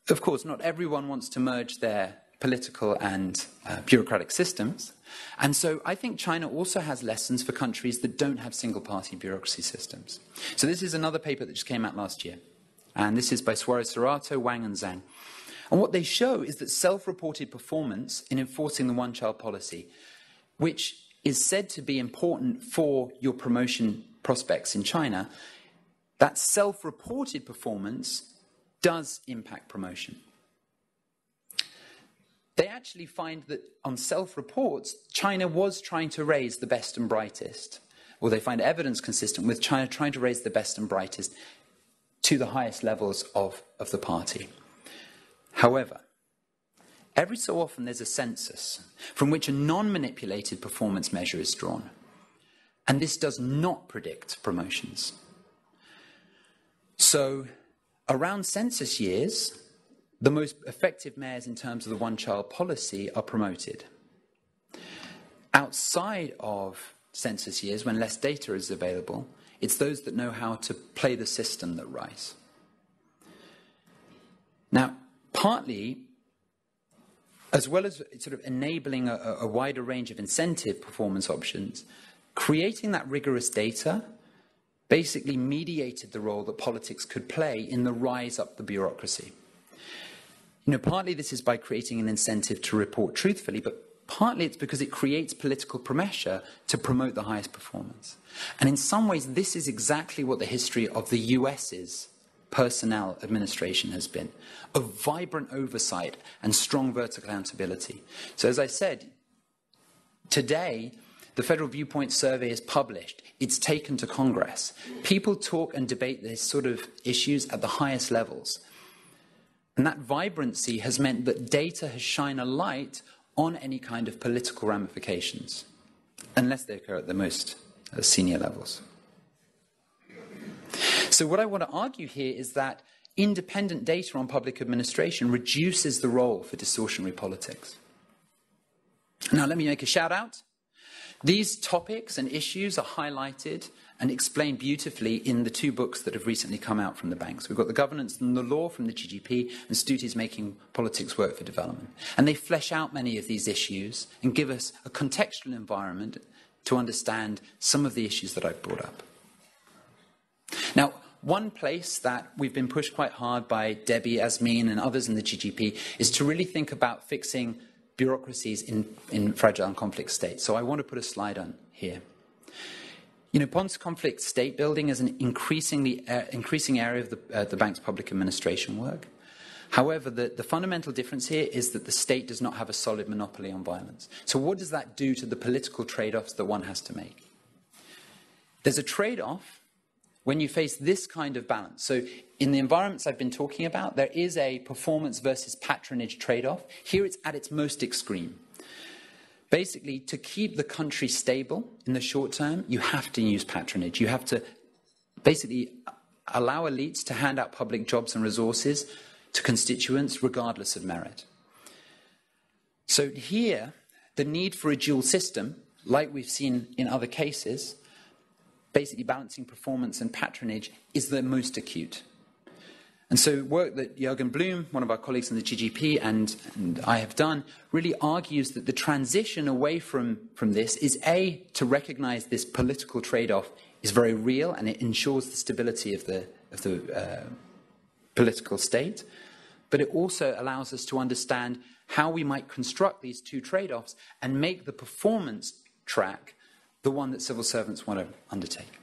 Of course, not everyone wants to merge their political and uh, bureaucratic systems. And so I think China also has lessons for countries that don't have single party bureaucracy systems. So this is another paper that just came out last year. And this is by Suarez Serrato, Wang, and Zhang. And what they show is that self reported performance in enforcing the one child policy, which is said to be important for your promotion prospects in China, that self reported performance does impact promotion they actually find that on self reports, China was trying to raise the best and brightest, or they find evidence consistent with China trying to raise the best and brightest to the highest levels of, of the party. However, every so often there's a census from which a non manipulated performance measure is drawn. And this does not predict promotions. So, around census years, the most effective mayors in terms of the one child policy are promoted. Outside of census years, when less data is available, it's those that know how to play the system that rise. Now, partly, as well as sort of enabling a, a wider range of incentive performance options, creating that rigorous data basically mediated the role that politics could play in the rise up the bureaucracy. You know, partly this is by creating an incentive to report truthfully, but partly it's because it creates political pressure to promote the highest performance. And in some ways, this is exactly what the history of the US's personnel administration has been a vibrant oversight and strong vertical accountability. So, as I said, today, the Federal Viewpoint Survey is published. It's taken to Congress. People talk and debate these sort of issues at the highest levels. And that vibrancy has meant that data has shined a light on any kind of political ramifications, unless they occur at the most uh, senior levels. So, what I want to argue here is that independent data on public administration reduces the role for distortionary politics. Now, let me make a shout out. These topics and issues are highlighted and explained beautifully in the two books that have recently come out from the banks. We've got The Governance and the Law from the GGP, and Stuti's Making Politics Work for Development. And they flesh out many of these issues and give us a contextual environment to understand some of the issues that I've brought up. Now, one place that we've been pushed quite hard by Debbie, Asmin, and others in the GGP is to really think about fixing bureaucracies in, in fragile and conflict states. So I want to put a slide on here. You know, post-conflict state building is an increasingly uh, increasing area of the, uh, the bank's public administration work. However, the, the, fundamental difference here is that the state does not have a solid monopoly on violence. So, what does that do to the political trade offs that one has to make? There's a trade off when you face this kind of balance. So, in the environments I've been talking about, there is a performance versus patronage trade off. Here it's at its most extreme. Basically, to keep the country stable in the short term, you have to use patronage. You have to basically allow elites to hand out public jobs and resources to constituents regardless of merit. So, here, the need for a dual system, like we've seen in other cases, basically balancing performance and patronage is the most acute. And so, work that Jürgen Blum, one of our colleagues in the GGP, and, and, I have done, really argues that the transition away from, from this is A, to recognize this political trade off is very real and it ensures the stability of the, of the uh, political state, but it also allows us to understand how we might construct these two trade offs and make the performance track the one that civil servants want to undertake.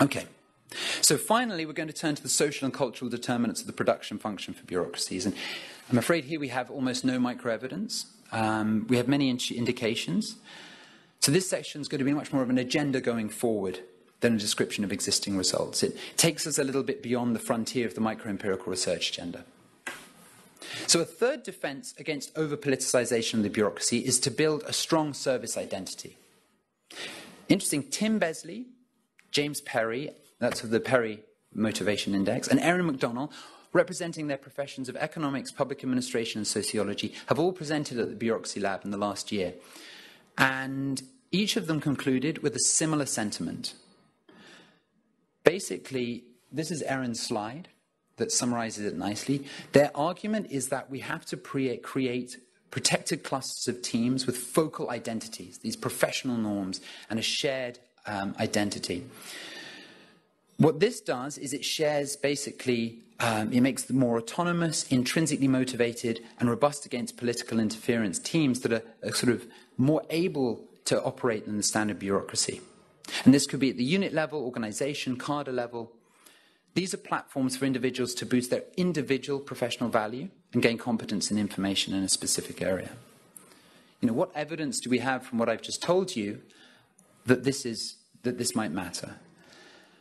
Okay. So finally, we're going to turn to the social and cultural determinants of the production function for bureaucracies. And I'm afraid here we have almost no microevidence. Um, we have many indications. So this section is going to be much more of an agenda going forward than a description of existing results. It takes us a little bit beyond the frontier of the microempirical research agenda. So, a third defense against over politicization of the bureaucracy is to build a strong service identity. Interesting, Tim Besley, James Perry, that's of the Perry Motivation Index, and Erin McDonnell, representing their professions of economics, public administration, and sociology, have all presented at the Bureaucracy Lab in the last year. And each of them concluded with a similar sentiment. Basically, this is Erin's slide that summarizes it nicely. Their argument is that we have to create protected clusters of teams with focal identities, these professional norms, and a shared um, identity. What this does is it shares basically, um, it makes the more autonomous, intrinsically motivated, and robust against political interference teams that are, are sort of more able to operate than the standard bureaucracy. And this could be at the unit level, organization, cadre level, these are platforms for individuals to boost their individual professional value and gain competence and information in a specific area. You know, what evidence do we have from what I've just told you that this, is, that this might matter?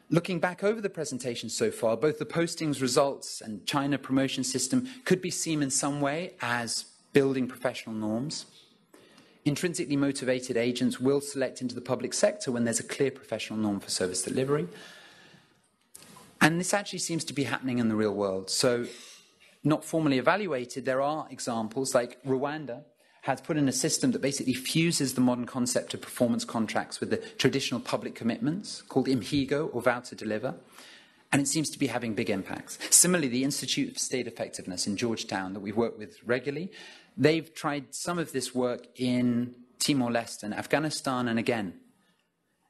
Looking back over the presentation so far, both the postings results and China promotion system could be seen in some way as building professional norms. Intrinsically motivated agents will select into the public sector when there's a clear professional norm for service delivery. And this actually seems to be happening in the real world. So, not formally evaluated, there are examples like Rwanda has put in a system that basically fuses the modern concept of performance contracts with the traditional public commitments called Imihigo or vow to deliver. And it seems to be having big impacts. Similarly, the Institute of State Effectiveness in Georgetown, that we work with regularly, they've tried some of this work in Timor Leste and Afghanistan, and again,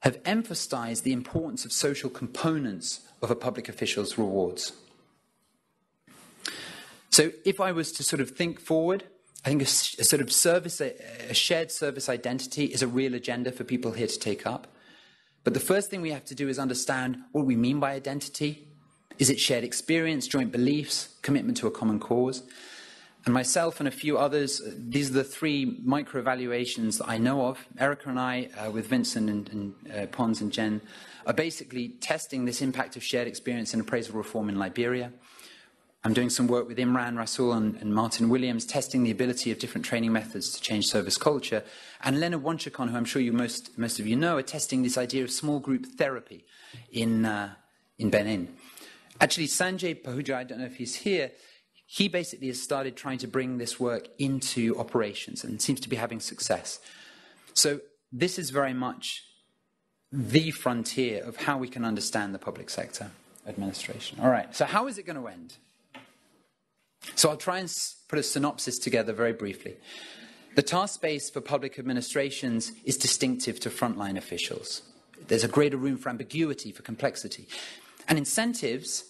have emphasized the importance of social components of a public official's rewards. So, if I was to sort of think forward, I think a, a sort of service, a, a shared service identity is a real agenda for people here to take up. But the first thing we have to do is understand what we mean by identity. Is it shared experience, joint beliefs, commitment to a common cause? And myself and a few others, uh, these are the three micro evaluations that I know of. Erika and I, uh, with Vincent and, and uh, Pons and Jen, are basically testing this impact of shared experience and appraisal reform in Liberia. I'm doing some work with Imran Rasul and, and, Martin Williams, testing the ability of different training methods to change service culture. And Leonard Wantchekon, who I'm sure you most, most of you know, are testing this idea of small group therapy in, uh, in Benin. Actually, Sanjay Pahuja, I don't know if he's here, he basically has started trying to bring this work into operations and seems to be having success. So this is very much the frontier of how we can understand the public sector administration. All right, so how is it going to end? So I'll try and put a synopsis together very briefly. The task space for public administrations is distinctive to frontline officials. There's a greater room for ambiguity, for complexity. And incentives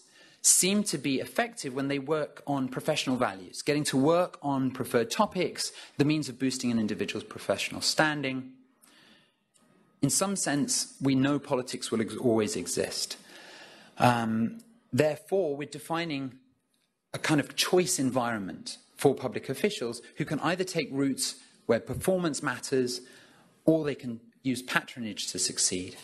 seem to be effective when they work on professional values, getting to work on preferred topics, the means of boosting an individual's professional standing. In some sense, we know politics will ex- always exist. Um, therefore, we're defining a kind of choice environment for public officials who can either take routes where performance matters or they can use patronage to succeed.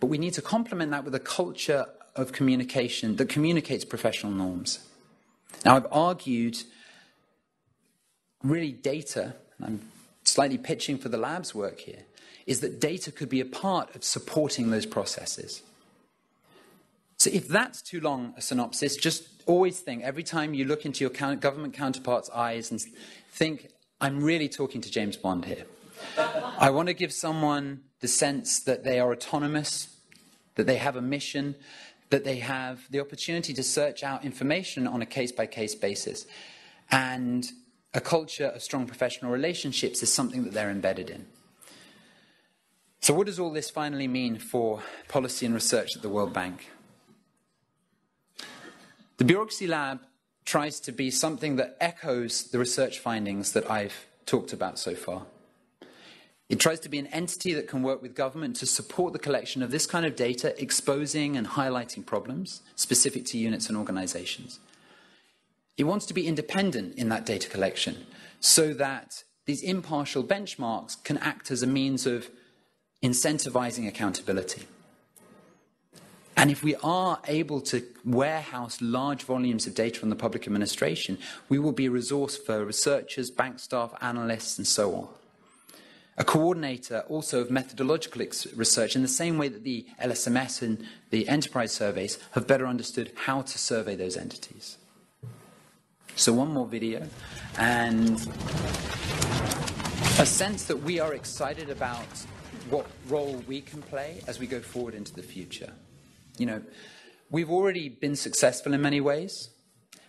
But we need to complement that with a culture of communication that communicates professional norms. Now, I've argued really data, and I'm slightly pitching for the lab's work here, is that data could be a part of supporting those processes. So, if that's too long a synopsis, just always think every time you look into your government counterpart's eyes and think, I'm really talking to James Bond here. I want to give someone the sense that they are autonomous, that they have a mission, that they have the opportunity to search out information on a case by case basis. And a culture of strong professional relationships is something that they're embedded in. So, what does all this finally mean for policy and research at the World Bank? The Bureaucracy Lab tries to be something that echoes the research findings that I've talked about so far. It tries to be an entity that can work with government to support the collection of this kind of data, exposing and highlighting problems specific to units and organizations. It wants to be independent in that data collection so that these impartial benchmarks can act as a means of incentivizing accountability. And if we are able to warehouse large volumes of data on the public administration, we will be a resource for researchers, bank staff, analysts, and so on a coordinator also of methodological research in the same way that the LSMS and the enterprise surveys have better understood how to survey those entities. So, one more video, and a sense that we are excited about what role we can play as we go forward into the future. You know, we've already been successful in many ways.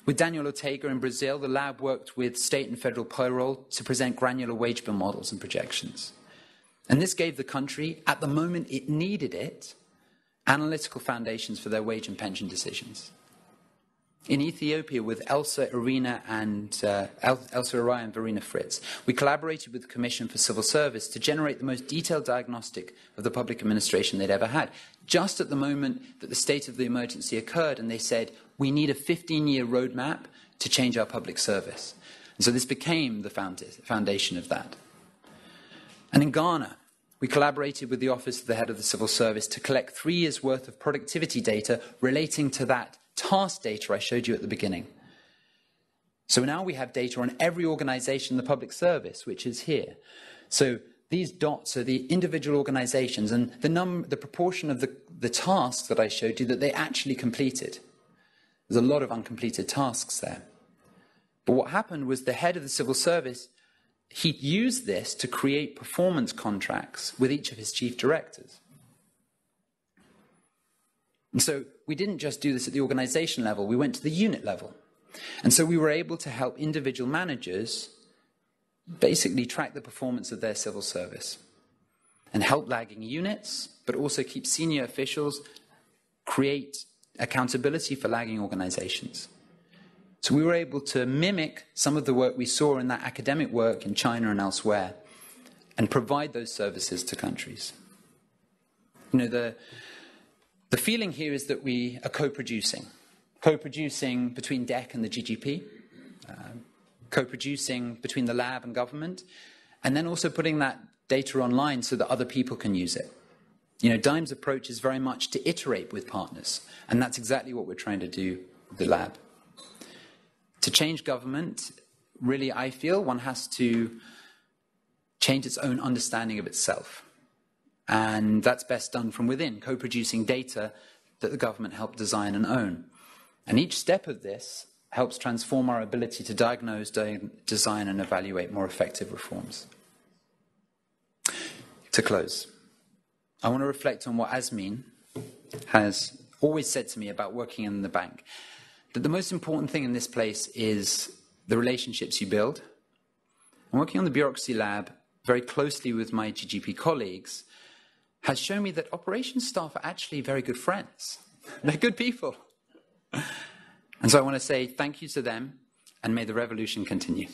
With Daniel Ortega in Brazil, the lab worked with state and federal payroll to present granular wage bill models and projections. And this gave the country, at the moment it needed it, analytical foundations for their wage and pension decisions. In Ethiopia, with Elsa Irina and uh, Elsa Araya and Verena Fritz, we collaborated with the Commission for Civil Service to generate the most detailed diagnostic of the public administration they'd ever had. Just at the moment that the state of the emergency occurred, and they said, we need a 15 year roadmap to change our public service. And so this became the foundation of that. And in Ghana, we collaborated with the Office of the Head of the Civil Service to collect three years' worth of productivity data relating to that task data I showed you at the beginning. So now we have data on every organization in the public service, which is here. So these dots are the individual organizations and the, the proportion of the, the tasks that I showed you that they actually completed. There's a lot of uncompleted tasks there. But what happened was the head of the civil service, he used this to create performance contracts with each of his chief directors. And so we didn't just do this at the organization level, we went to the unit level. And so we were able to help individual managers basically track the performance of their civil service and help lagging units, but also keep senior officials create accountability for lagging organizations. So we were able to mimic some of the work we saw in that academic work in China and elsewhere and provide those services to countries. You know, the, the feeling here is that we are co producing, co producing between DEC and the GGP, uh, co producing between the lab and government, and then also putting that data online so that other people can use it. You know, DIME's approach is very much to iterate with partners, and that's exactly what we're trying to do with the lab. To change government, really, I feel one has to change its own understanding of itself. And that's best done from within, co producing data that the government helped design and own. And each step of this helps transform our ability to diagnose, design, and evaluate more effective reforms. To close, I want to reflect on what Asmin has always said to me about working in the bank. That the most important thing in this place is the relationships you build. And working on the bureaucracy lab very closely with my GGP colleagues has shown me that operations staff are actually very good friends. They're good people. And so I want to say thank you to them and may the revolution continue.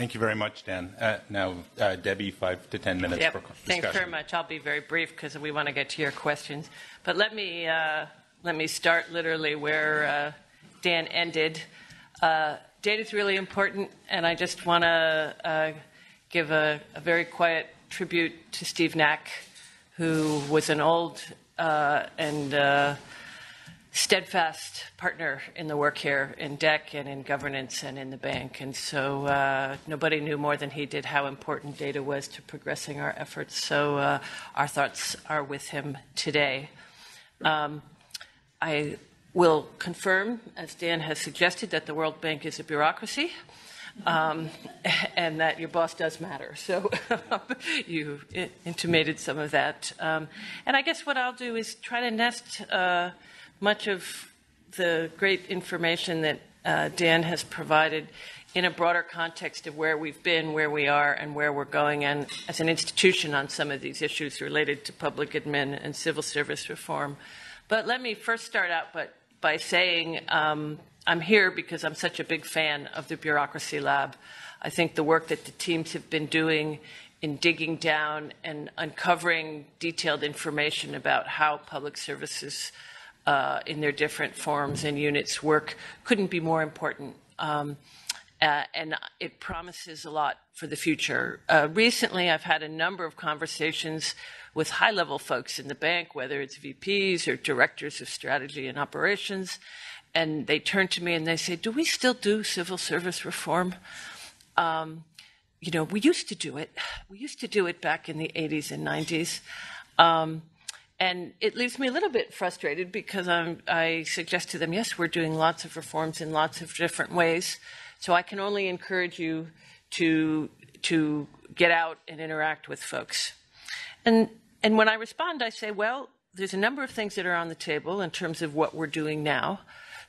Thank you very much, Dan. Uh, now, uh, Debbie, five to ten minutes yep. for discussion. Thanks very much. I'll be very brief because we want to get to your questions. But let me uh, let me start literally where uh, Dan ended. Uh, data is really important, and I just want to uh, give a, a, very quiet tribute to Steve Knack, who was an old and steadfast partner in the work here in DEC and in governance and in the bank. And so uh, nobody knew more than he did how important data was to progressing our efforts. So uh, our thoughts are with him today. Um, I will confirm, as Dan has suggested, that the World Bank is a bureaucracy. Um, and that your boss does matter. So you intimated some of that. Um, and I guess what I'll do is try to nest uh, much of the great information that uh, Dan has provided in a broader context of where we've been, where we are, and where we're going, and as an institution on some of these issues related to public admin and civil service reform. But let me first start out by, by saying um, I'm here because I'm such a big fan of the Bureaucracy Lab. I think the work that the teams have been doing in digging down and uncovering detailed information about how public services uh, in their different forms and units work couldn't be more important. Um, uh, and it promises a lot for the future. Uh, recently, I've had a number of conversations with high level folks in the bank, whether it's VPs or directors of strategy and operations, and they turn to me and they say, Do we still do civil service reform? Um, you know, we used to do it. We used to do it back in the 80s and 90s. Um, and it leaves me a little bit frustrated because I'm, i suggest to them, yes, we're doing lots of reforms in lots of different ways. So I can only encourage you to to get out and interact with folks. And and when I respond, I say, well, there's a number of things that are on the table in terms of what we're doing now.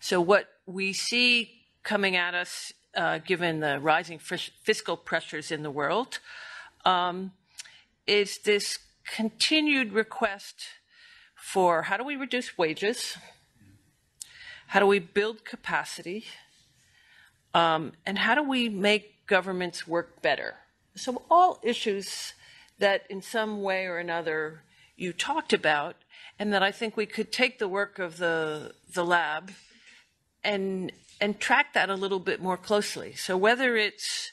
So what we see coming at us, uh, given the rising fiscal pressures in the world, um, is this continued request for how do we reduce wages, how do we build capacity, um, and how do we make governments work better. So, all issues that in some way or another you talked about, and that I think we could take the work of the, the lab and, and track that a little bit more closely. So, whether it's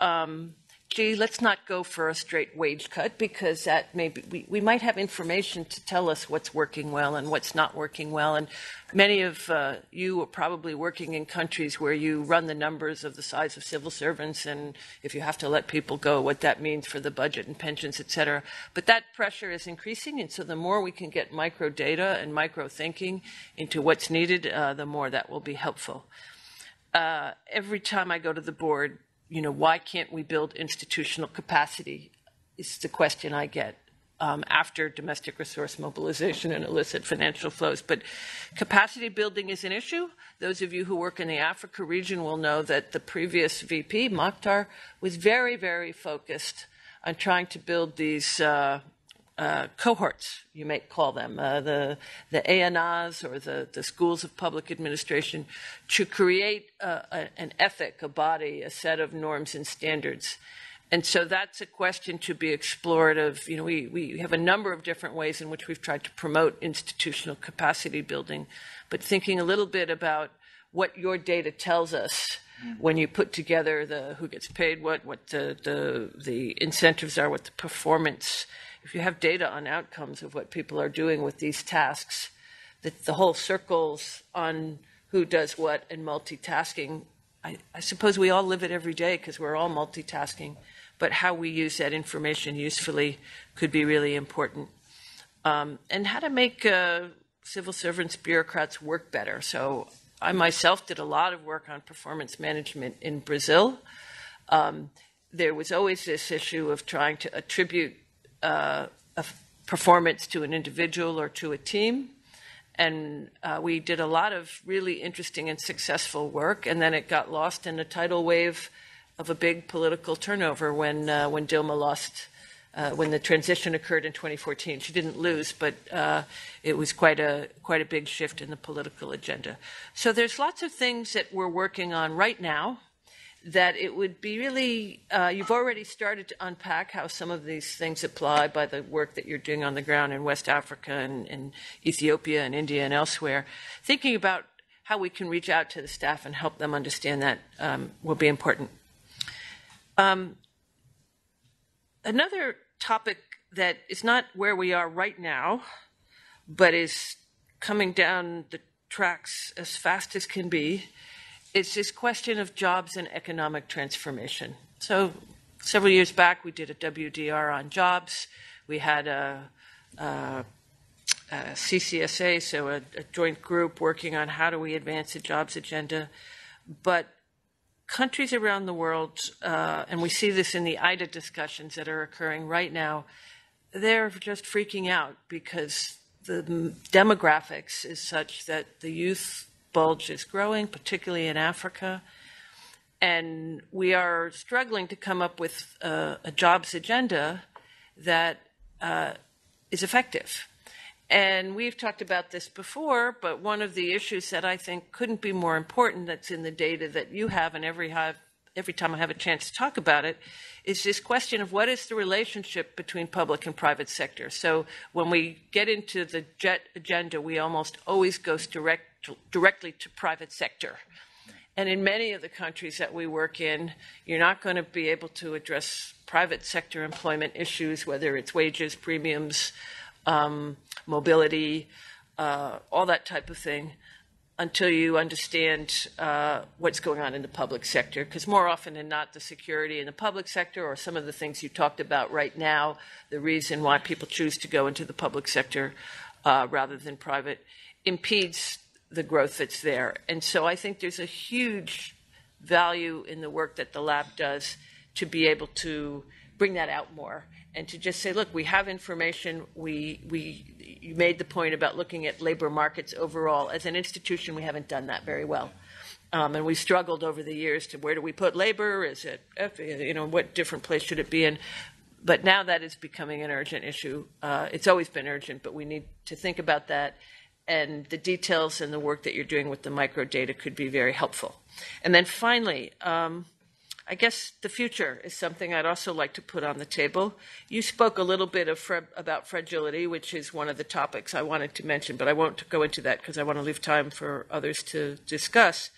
um, gee, let's not go for a straight wage cut because that maybe we, we might have information to tell us what's working well and what's not working well. And many of uh, you are probably working in countries where you run the numbers of the size of civil servants and if you have to let people go, what that means for the budget and pensions, et cetera. But that pressure is increasing, and so the more we can get micro data and micro thinking into what's needed, uh, the more that will be helpful. Uh, every time I go to the board, you know, why can't we build institutional capacity? Is the question I get um, after domestic resource mobilization and illicit financial flows. But capacity building is an issue. Those of you who work in the Africa region will know that the previous VP, Makhtar, was very, very focused on trying to build these uh, uh, cohorts, you may call them, uh, the, the ANAs or the, the schools of public administration, to create a, a, an ethic, a body, a set of norms and standards. And so that's a question to be explored of, you know, we, we have a number of different ways in which we've tried to promote institutional capacity building, but thinking a little bit about what your data tells us when you put together the who gets paid what, what the, the, the incentives are, what the performance if you have data on outcomes of what people are doing with these tasks, that the whole circles on who does what and multitasking, I, I suppose we all live it every day because we're all multitasking, but how we use that information usefully could be really important. Um, and how to make uh, civil servants, bureaucrats work better. So I myself did a lot of work on performance management in Brazil. Um, there was always this issue of trying to attribute uh, a performance to an individual or to a team. And uh, we did a lot of really interesting and successful work, and then it got lost in a tidal wave of a big political turnover when uh, when Dilma lost uh, when the transition occurred in 2014. She didn't lose, but uh, it was quite a quite a big shift in the political agenda. So there's lots of things that we're working on right now that it would be really, uh, you've already started to unpack how some of these things apply by the work that you're doing on the ground in West Africa and, Ethiopia and India and elsewhere. Thinking about how we can reach out to the staff and help them understand that um, will be important. Um, another topic that is not where we are right now, but is coming down the tracks as fast as can be, it's this question of jobs and economic transformation. So, several years back, we did a WDR on jobs. We had a, a, a CCSA, so a, a, joint group working on how do we advance the jobs agenda. But countries around the world, uh, and we see this in the IDA discussions that are occurring right now, they're just freaking out because the demographics is such that the youth bulge is growing, particularly in Africa. And we are struggling to come up with a, jobs agenda that uh, is effective. And we've talked about this before, but one of the issues that I think couldn't be more important that's in the data that you have, and every, have, every time I have a chance to talk about it, is this question of what is the relationship between public and private sector. So when we get into the JET agenda, we almost always go direct to, directly to private sector. And in many of the countries that we work in, you're not going to be able to address private sector employment issues, whether it's wages, premiums, um, mobility, uh, all that type of thing, until you understand uh, what's going on in the public sector. Because more often than not, the security in the public sector, or some of the things you talked about right now, the reason why people choose to go into the public sector uh, rather than private, impedes the growth that's there. And so I think there's a huge value in the work that the lab does to be able to bring that out more and to just say, look, we have information. We, we, you made the point about looking at labor markets overall. As an institution, we haven't done that very well. Um, and we struggled over the years to where do we put labor? Is it, you know, what different place should it be in? But now that is becoming an urgent issue. Uh, it's always been urgent, but we need to think about that and the details and the work that you're doing with the microdata could be very helpful. And then finally, um, I guess the future is something I'd also like to put on the table. You spoke a little bit about fragility, which is one of the topics I wanted to mention, but I won't go into that because I want to leave time for others to discuss.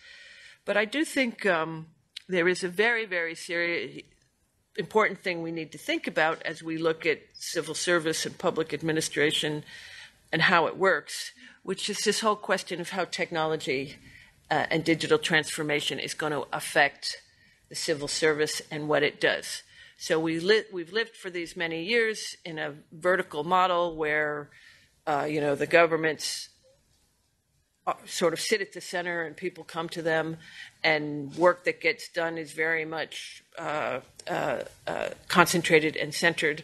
But I do think um, there is a very, very serious, important thing we need to think about as we look at civil service and public administration and how it works, which is this whole question of how technology uh, and digital transformation is going to affect the civil service and what it does. So we li- we've lived for these many years in a vertical model where, uh, you know, the governments uh, sort of sit at the center and people come to them, and work that gets done is very much uh, uh, uh concentrated and centered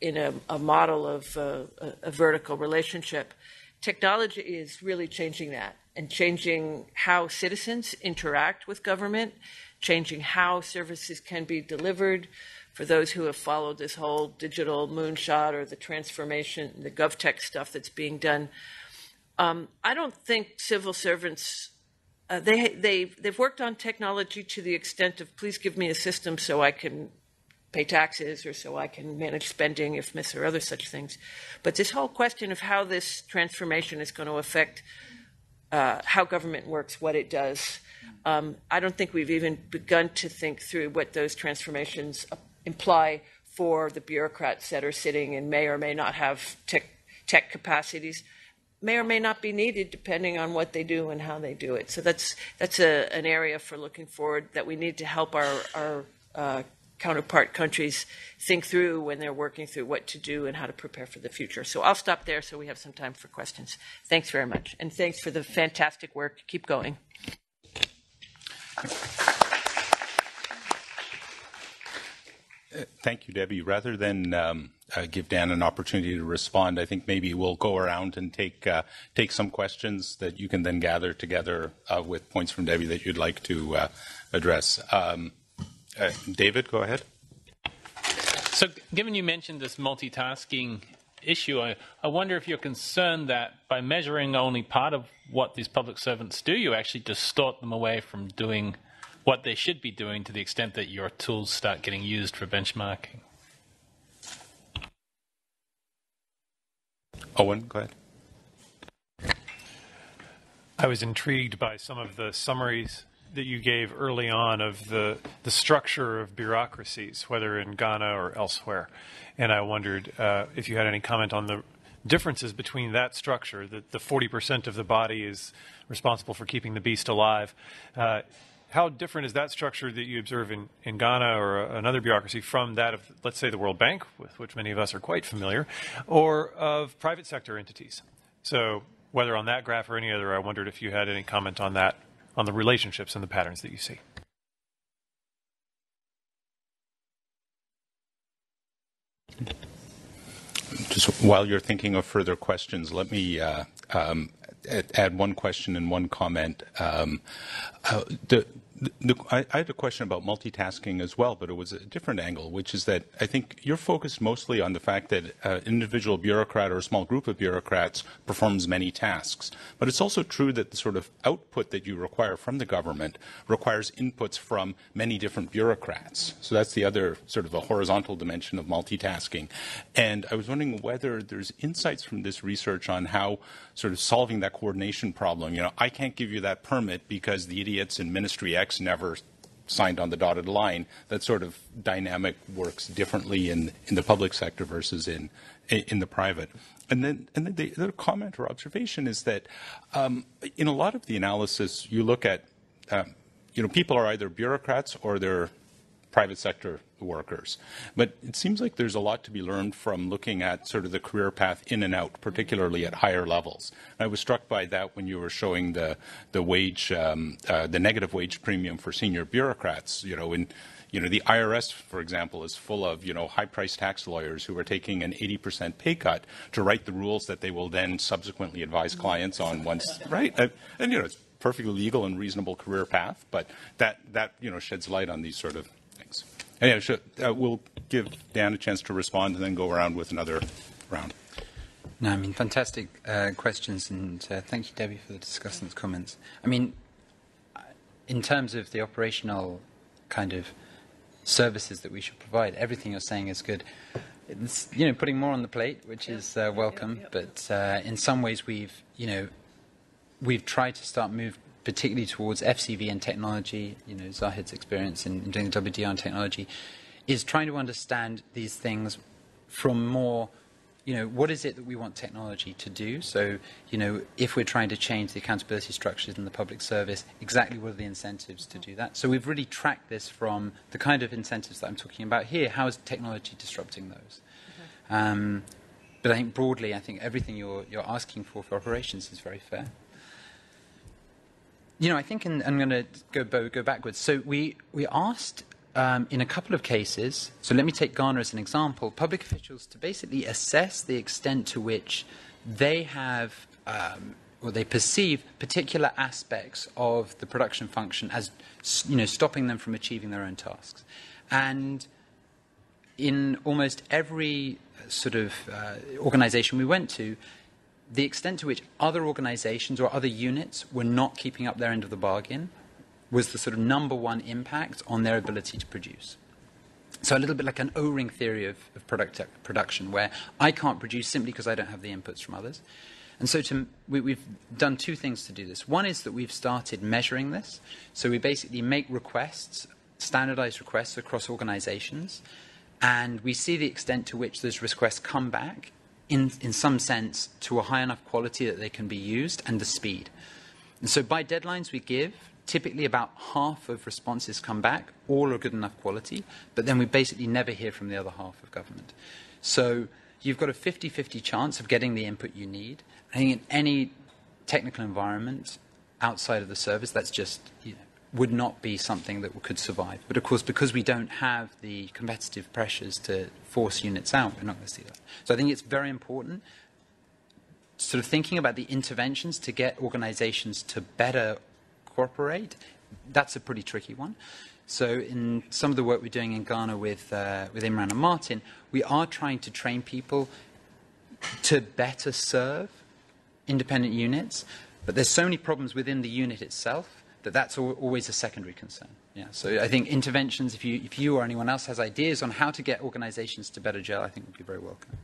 in a, a, model of a, vertical relationship. Technology is really changing that and changing how citizens interact with government, changing how services can be delivered. For those who have followed this whole digital moonshot or the transformation, the GovTech stuff that's being done, um, I don't think civil servants uh, they they they've worked on technology to the extent of please give me a system so I can pay taxes or so I can manage spending FMIS or other such things. But this whole question of how this transformation is going to affect uh, how government works, what it does, um, I don't think we've even begun to think through what those transformations imply for the bureaucrats that are sitting and may or may not have tech, tech capacities may or may not be needed depending on what they do and how they do it. So that's that's a, an area for looking forward that we need to help our, our uh, counterpart countries think through when they're working through what to do and how to prepare for the future. So I'll stop there so we have some time for questions. Thanks very much. And thanks for the fantastic work. Keep going. Thank you, Debbie. Rather than um, uh, give Dan an opportunity to respond, I think maybe we'll go around and take uh, take some questions that you can then gather together uh, with points from Debbie that you'd like to uh, address. Um, uh, David, go ahead. So, given you mentioned this multitasking issue, I, I wonder if you're concerned that by measuring only part of what these public servants do, you actually distort them away from doing what they should be doing to the extent that your tools start getting used for benchmarking. Owen, go ahead. I was intrigued by some of the summaries that you gave early on of the, the structure of bureaucracies, whether in Ghana or elsewhere. And I wondered uh, if you had any comment on the differences between that structure, that the 40% of the body is responsible for keeping the beast alive. Uh, how different is that structure that you observe in, in Ghana or another bureaucracy from that of, let's say, the World Bank, with which many of us are quite familiar, or of private sector entities? So, whether on that graph or any other, I wondered if you had any comment on that, on the relationships and the patterns that you see. Just while you're thinking of further questions, let me uh, um, add one question and one comment. Um, uh, the, the, I, I, had a question about multitasking as well, but it was a different angle, which is that I think you're focused mostly on the fact that an individual bureaucrat or a small group of bureaucrats performs many tasks. But it's also true that the sort of output that you require from the government requires inputs from many different bureaucrats. So that's the other sort of a horizontal dimension of multitasking. And I was wondering whether there's insights from this research on how sort of solving that coordination problem. You know, I can't give you that permit because the idiots in Ministry X never signed on the dotted line. That sort of dynamic works differently in, in the public sector versus in in the private. And then, and then the other comment or observation is that um, in a lot of the analysis, you look at, um, you know, people are either bureaucrats or they're private sector workers. But it seems like there's a lot to be learned from looking at sort of the career path in and out, particularly at higher levels. And I was struck by that when you were showing the the wage, um, uh, the negative wage premium for senior bureaucrats. You know, in you know, the IRS, for example, is full of, you know, high-priced tax lawyers who are taking an 80% pay cut to write the rules that they will then subsequently advise clients on once, right? And, and, you know, it's perfectly legal and reasonable career path, but that, that, you know, sheds light on these sort of. Anyway, so, uh, we'll give Dan a chance to respond and then go around with another round. No, I mean, fantastic uh, questions, and uh, thank you, Debbie, for the discussant's comments. I mean, in terms of the operational kind of services that we should provide, everything you're saying is good. It's, you know, putting more on the plate, which is uh, welcome, but uh, in some ways we've, you know, we've tried to start move particularly towards FCV and technology, you know, Zahid's experience in, in doing the WDR and technology, is trying to understand these things from more, you know, what is it that we want technology to do? So, you know, if we're trying to change the accountability structures in the public service, exactly what are the incentives to do that? So we've really tracked this from the kind of incentives that I'm talking about here. How is technology disrupting those? Mm-hmm. Um, but I think broadly, I think everything you're, you're asking for for operations is very fair. You know, I think in, I'm going to go, go backwards. So we, we asked um, in a couple of cases, so let me take Ghana as an example, public officials to basically assess the extent to which they have um, or they perceive particular aspects of the production function as you know stopping them from achieving their own tasks. And in almost every sort of uh, organization we went to, the extent to which other organizations or other units were not keeping up their end of the bargain was the sort of number one impact on their ability to produce. So a little bit like an O-ring theory of, of product, production, where I can't produce simply because I don't have the inputs from others. And so to, we, have done two things to do this. One is that we've started measuring this. So we basically make requests, standardized requests across organizations, and we see the extent to which those requests come back in, in some sense, to a high enough quality that they can be used and the speed. And so by deadlines we give typically about half of responses come back, all are good enough quality, but then we basically never hear from the other half of government. So you've got a 50 50 chance of getting the input you need. I think in any technical environment outside of the service, that's just you know, would not be something that could survive. But of course, because we don't have the competitive pressures to force units out, we're not going to see that. So I think it's very important sort of thinking about the interventions to get organizations to better cooperate. That's a pretty tricky one. So in some of the work we're doing in Ghana with, uh, with Imran and Martin, we are trying to train people to better serve independent units, but there's so many problems within the unit itself that that's always a secondary concern. Yeah, so I think interventions, if you, if you or anyone else has ideas on how to get organizations to better gel, I think would be very welcome.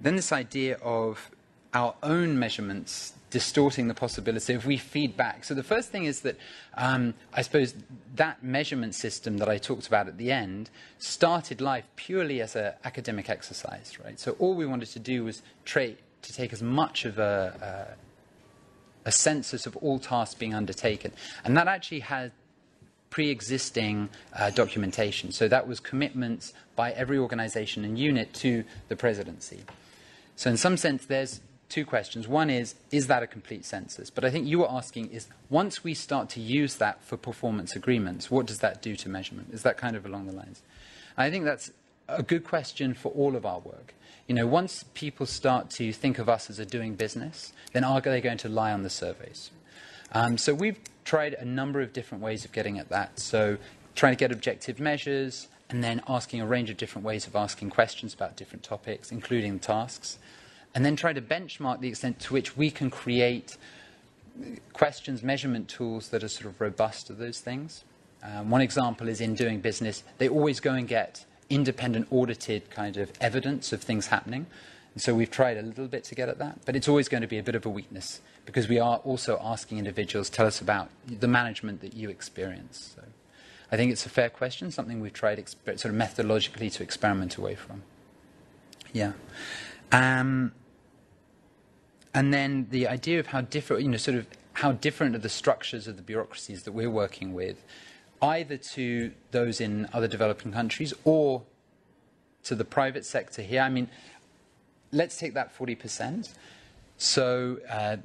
Then this idea of our own measurements distorting the possibility if we feed back. So the first thing is that um, I suppose that measurement system that I talked about at the end started life purely as an academic exercise, right? So all we wanted to do was try to take as much of a, a a census of all tasks being undertaken. And that actually had pre-existing uh, documentation. So that was commitments by every organization and unit to the presidency. So in some sense, there's two questions. One is, is that a complete census? But I think you were asking is, once we start to use that for performance agreements, what does that do to measurement? Is that kind of along the lines? I think that's a good question for all of our work. You know, once people start to think of us as a doing business, then are they going to lie on the surveys? Um, so we've tried a number of different ways of getting at that. So trying to get objective measures, and then asking a range of different ways of asking questions about different topics, including tasks, and then try to benchmark the extent to which we can create questions, measurement tools that are sort of robust to those things. Um, one example is in doing business, they always go and get independent audited kind of evidence of things happening. And so we've tried a little bit to get at that, but it's always going to be a bit of a weakness because we are also asking individuals, tell us about the management that you experience. So I think it's a fair question, something we've tried exper- sort of methodologically to experiment away from. Yeah. Um, and then the idea of how different, you know, sort of how different are the structures of the bureaucracies that we're working with either to those in other developing countries or to the private sector here. I mean, let's take that 40%. So uh,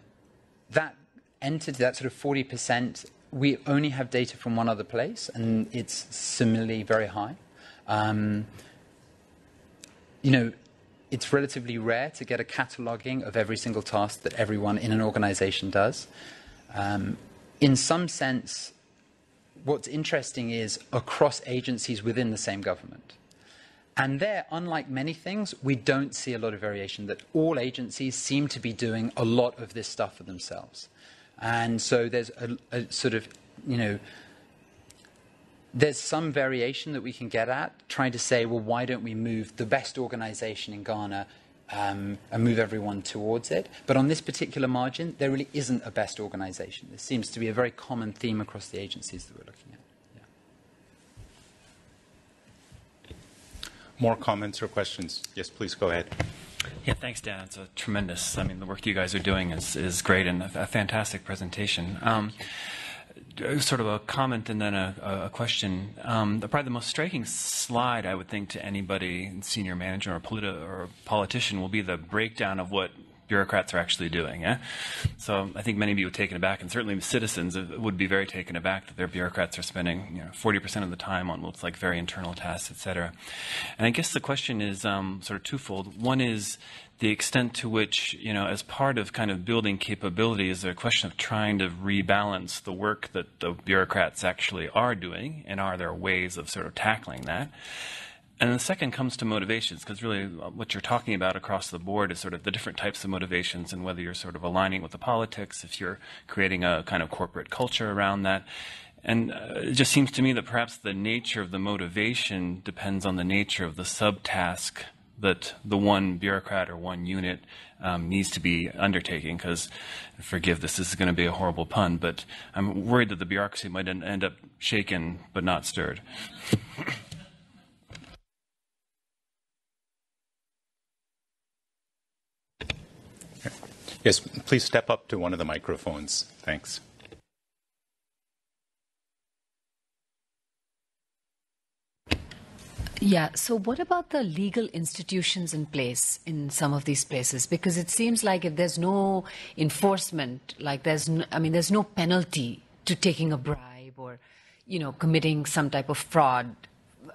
that entity, that sort of 40%, we only have data from one other place, and it's similarly very high. Um, you know, it's relatively rare to get a cataloging of every single task that everyone in an organization does. Um, in some sense, what's interesting is across agencies within the same government. And there, unlike many things, we don't see a lot of variation, that all agencies seem to be doing a lot of this stuff for themselves. And so there's a, a sort of, you know, there's some variation that we can get at, trying to say, well, why don't we move the best organization in Ghana um, and move everyone towards it. But on this particular margin, there really isn't a best organization. This seems to be a very common theme across the agencies that we're looking at. Yeah. More comments or questions? Yes, please go ahead. Yeah, thanks, Dan. It's a tremendous. I mean, the work you guys are doing is, is great and a, a fantastic presentation. Um, sort of a comment and then a, a question. Um, probably the most striking slide, I would think, to anybody, senior manager or, politi- or politician, will be the breakdown of what bureaucrats are actually doing. Yeah? So I think many of you are taken aback, and certainly citizens would be very taken aback that their bureaucrats are spending you know, 40% of the time on what's like very internal tasks, et cetera. And I guess the question is um, sort of twofold. One is the extent to which, you know, as part of kind of building capability, is there a question of trying to rebalance the work that the bureaucrats actually are doing, and are there ways of sort of tackling that? And the second comes to motivations, because really uh, what you're talking about across the board is sort of the different types of motivations and whether you're sort of aligning with the politics, if you're creating a kind of corporate culture around that. And uh, it just seems to me that perhaps the nature of the motivation depends on the nature of the subtask that the one bureaucrat or one unit um, needs to be undertaking. Because, forgive this, this is going to be a horrible pun, but I'm worried that the bureaucracy might end up shaken but not stirred. Yes, please step up to one of the microphones. Thanks. Yeah. So, what about the legal institutions in place in some of these places? Because it seems like if there's no enforcement, like there's, no, I mean, there's no penalty to taking a bribe or, you know, committing some type of fraud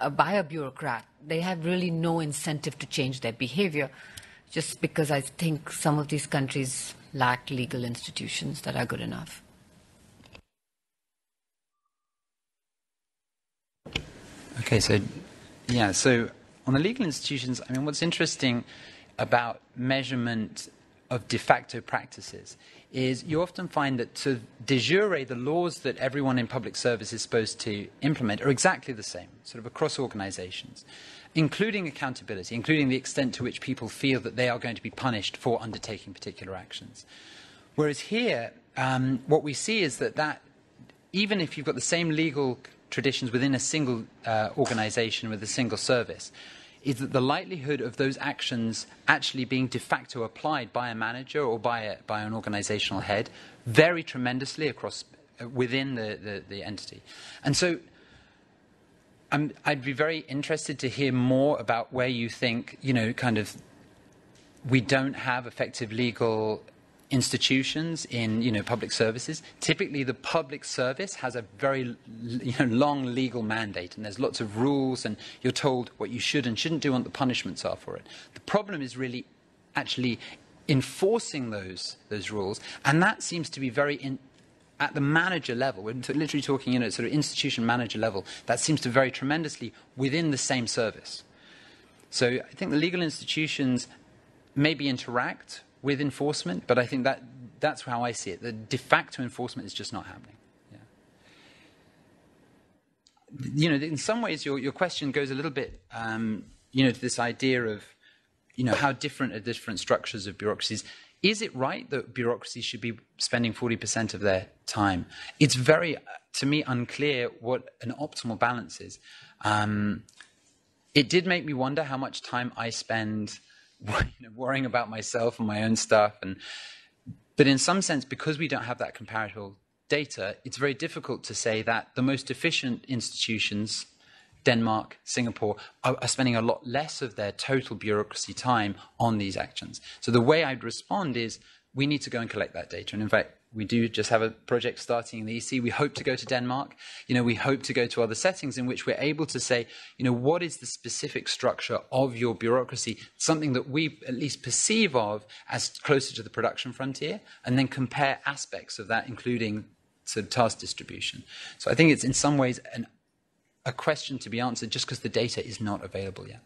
uh, by a bureaucrat, they have really no incentive to change their behavior. Just because I think some of these countries lack legal institutions that are good enough. Okay, so yeah, so on the legal institutions, I mean, what's interesting about measurement of de facto practices is you often find that to de jure, the laws that everyone in public service is supposed to implement are exactly the same, sort of across organizations, including accountability, including the extent to which people feel that they are going to be punished for undertaking particular actions. Whereas here, um, what we see is that, that even if you've got the same legal traditions within a single uh, organization with a single service is that the likelihood of those actions actually being de facto applied by a manager or by, a, by an organizational head vary tremendously across uh, within the, the, the, entity. And so i I'd be very interested to hear more about where you think, you know, kind of we don't have effective legal institutions in you know public services. Typically the public service has a very you know, long legal mandate and there's lots of rules and you're told what you should and shouldn't do and what the punishments are for it. The problem is really actually enforcing those those rules and that seems to be very in, at the manager level, we're literally talking, you know, sort of institution manager level, that seems to vary tremendously within the same service. So I think the legal institutions maybe interact with enforcement, but I think that that's how I see it. The de facto enforcement is just not happening. Yeah. You know, in some ways, your, your question goes a little bit, um, you know, to this idea of, you know, how different are different structures of bureaucracies. Is it right that bureaucracies should be spending 40% of their time? It's very, to me, unclear what an optimal balance is. Um, it did make me wonder how much time I spend you know, worrying about myself and my own stuff. And, but in some sense, because we don't have that comparable data, it's very difficult to say that the most efficient institutions, Denmark, Singapore, are, are spending a lot less of their total bureaucracy time on these actions. So the way I'd respond is we need to go and collect that data. And in fact, we do just have a project starting in the EC. We hope to go to Denmark. You know, we hope to go to other settings in which we're able to say, you know, what is the specific structure of your bureaucracy, something that we at least perceive of as closer to the production frontier, and then compare aspects of that, including sort of task distribution. So I think it's in some ways an, a question to be answered just because the data is not available yet.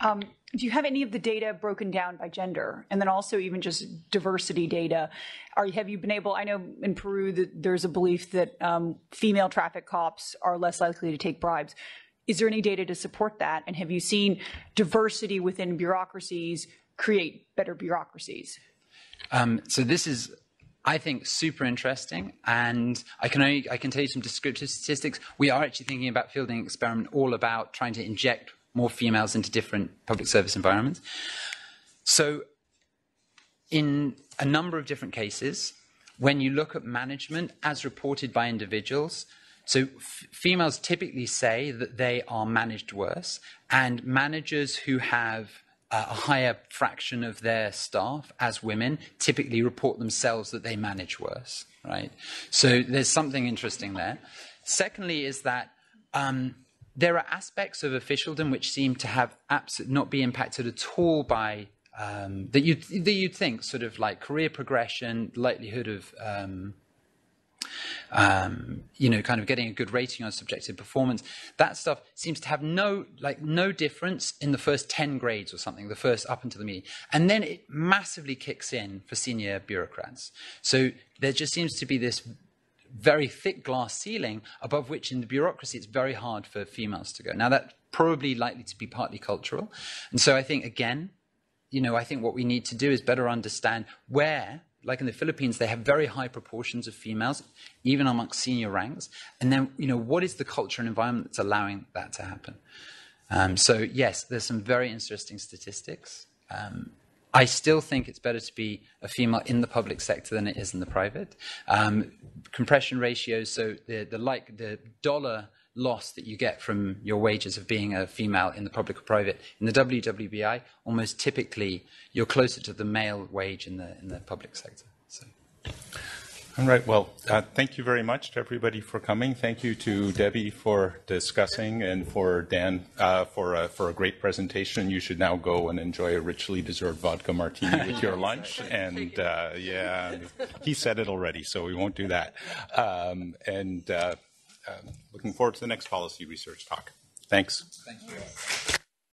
Um, do you have any of the data broken down by gender? And then also even just diversity data. Are have you been able i know in peru that there's a belief that um, female traffic cops are less likely to take bribes. Is there any data to support that? And have you seen diversity within bureaucracies create better bureaucracies? Um, so this is I think super interesting, and I can only I can tell you some descriptive statistics. We are actually thinking about fielding an experiment all about trying to inject more females into different public service environments. So, in a number of different cases, when you look at management as reported by individuals, so f- females typically say that they are managed worse, and managers who have a higher fraction of their staff as women typically report themselves that they manage worse, right? So there's something interesting there. Secondly, is that um, there are aspects of officialdom which seem to have abs- not be impacted at all by um, that you that you'd think sort of like career progression, likelihood of um, um, you know, kind of getting a good rating on subjective performance. That stuff seems to have no like no difference in the first ten grades or something, the first up until the meeting, and then it massively kicks in for senior bureaucrats. So there just seems to be this very thick glass ceiling above which in the bureaucracy it's very hard for females to go. Now that's probably likely to be partly cultural. And so I think again, you know, I think what we need to do is better understand where, like in the Philippines, they have very high proportions of females, even amongst senior ranks. And then, you know, what is the culture and environment that's allowing that to happen? Um, so yes, there's some very interesting statistics. Um, I still think it's better to be a female in the public sector than it is in the private. Um, compression ratios, so the, the like the dollar loss that you get from your wages of being a female in the public or private in the WWBI, almost typically you're closer to the male wage in the in the public sector. So. All right. Well, uh, thank you very much to everybody for coming. Thank you to Debbie for discussing and for Dan uh, for a, for a great presentation. You should now go and enjoy a richly deserved vodka martini with your lunch. And uh, yeah, he said it already, so we won't do that. Um, and uh, uh, looking forward to the next policy research talk. Thanks. Thank you.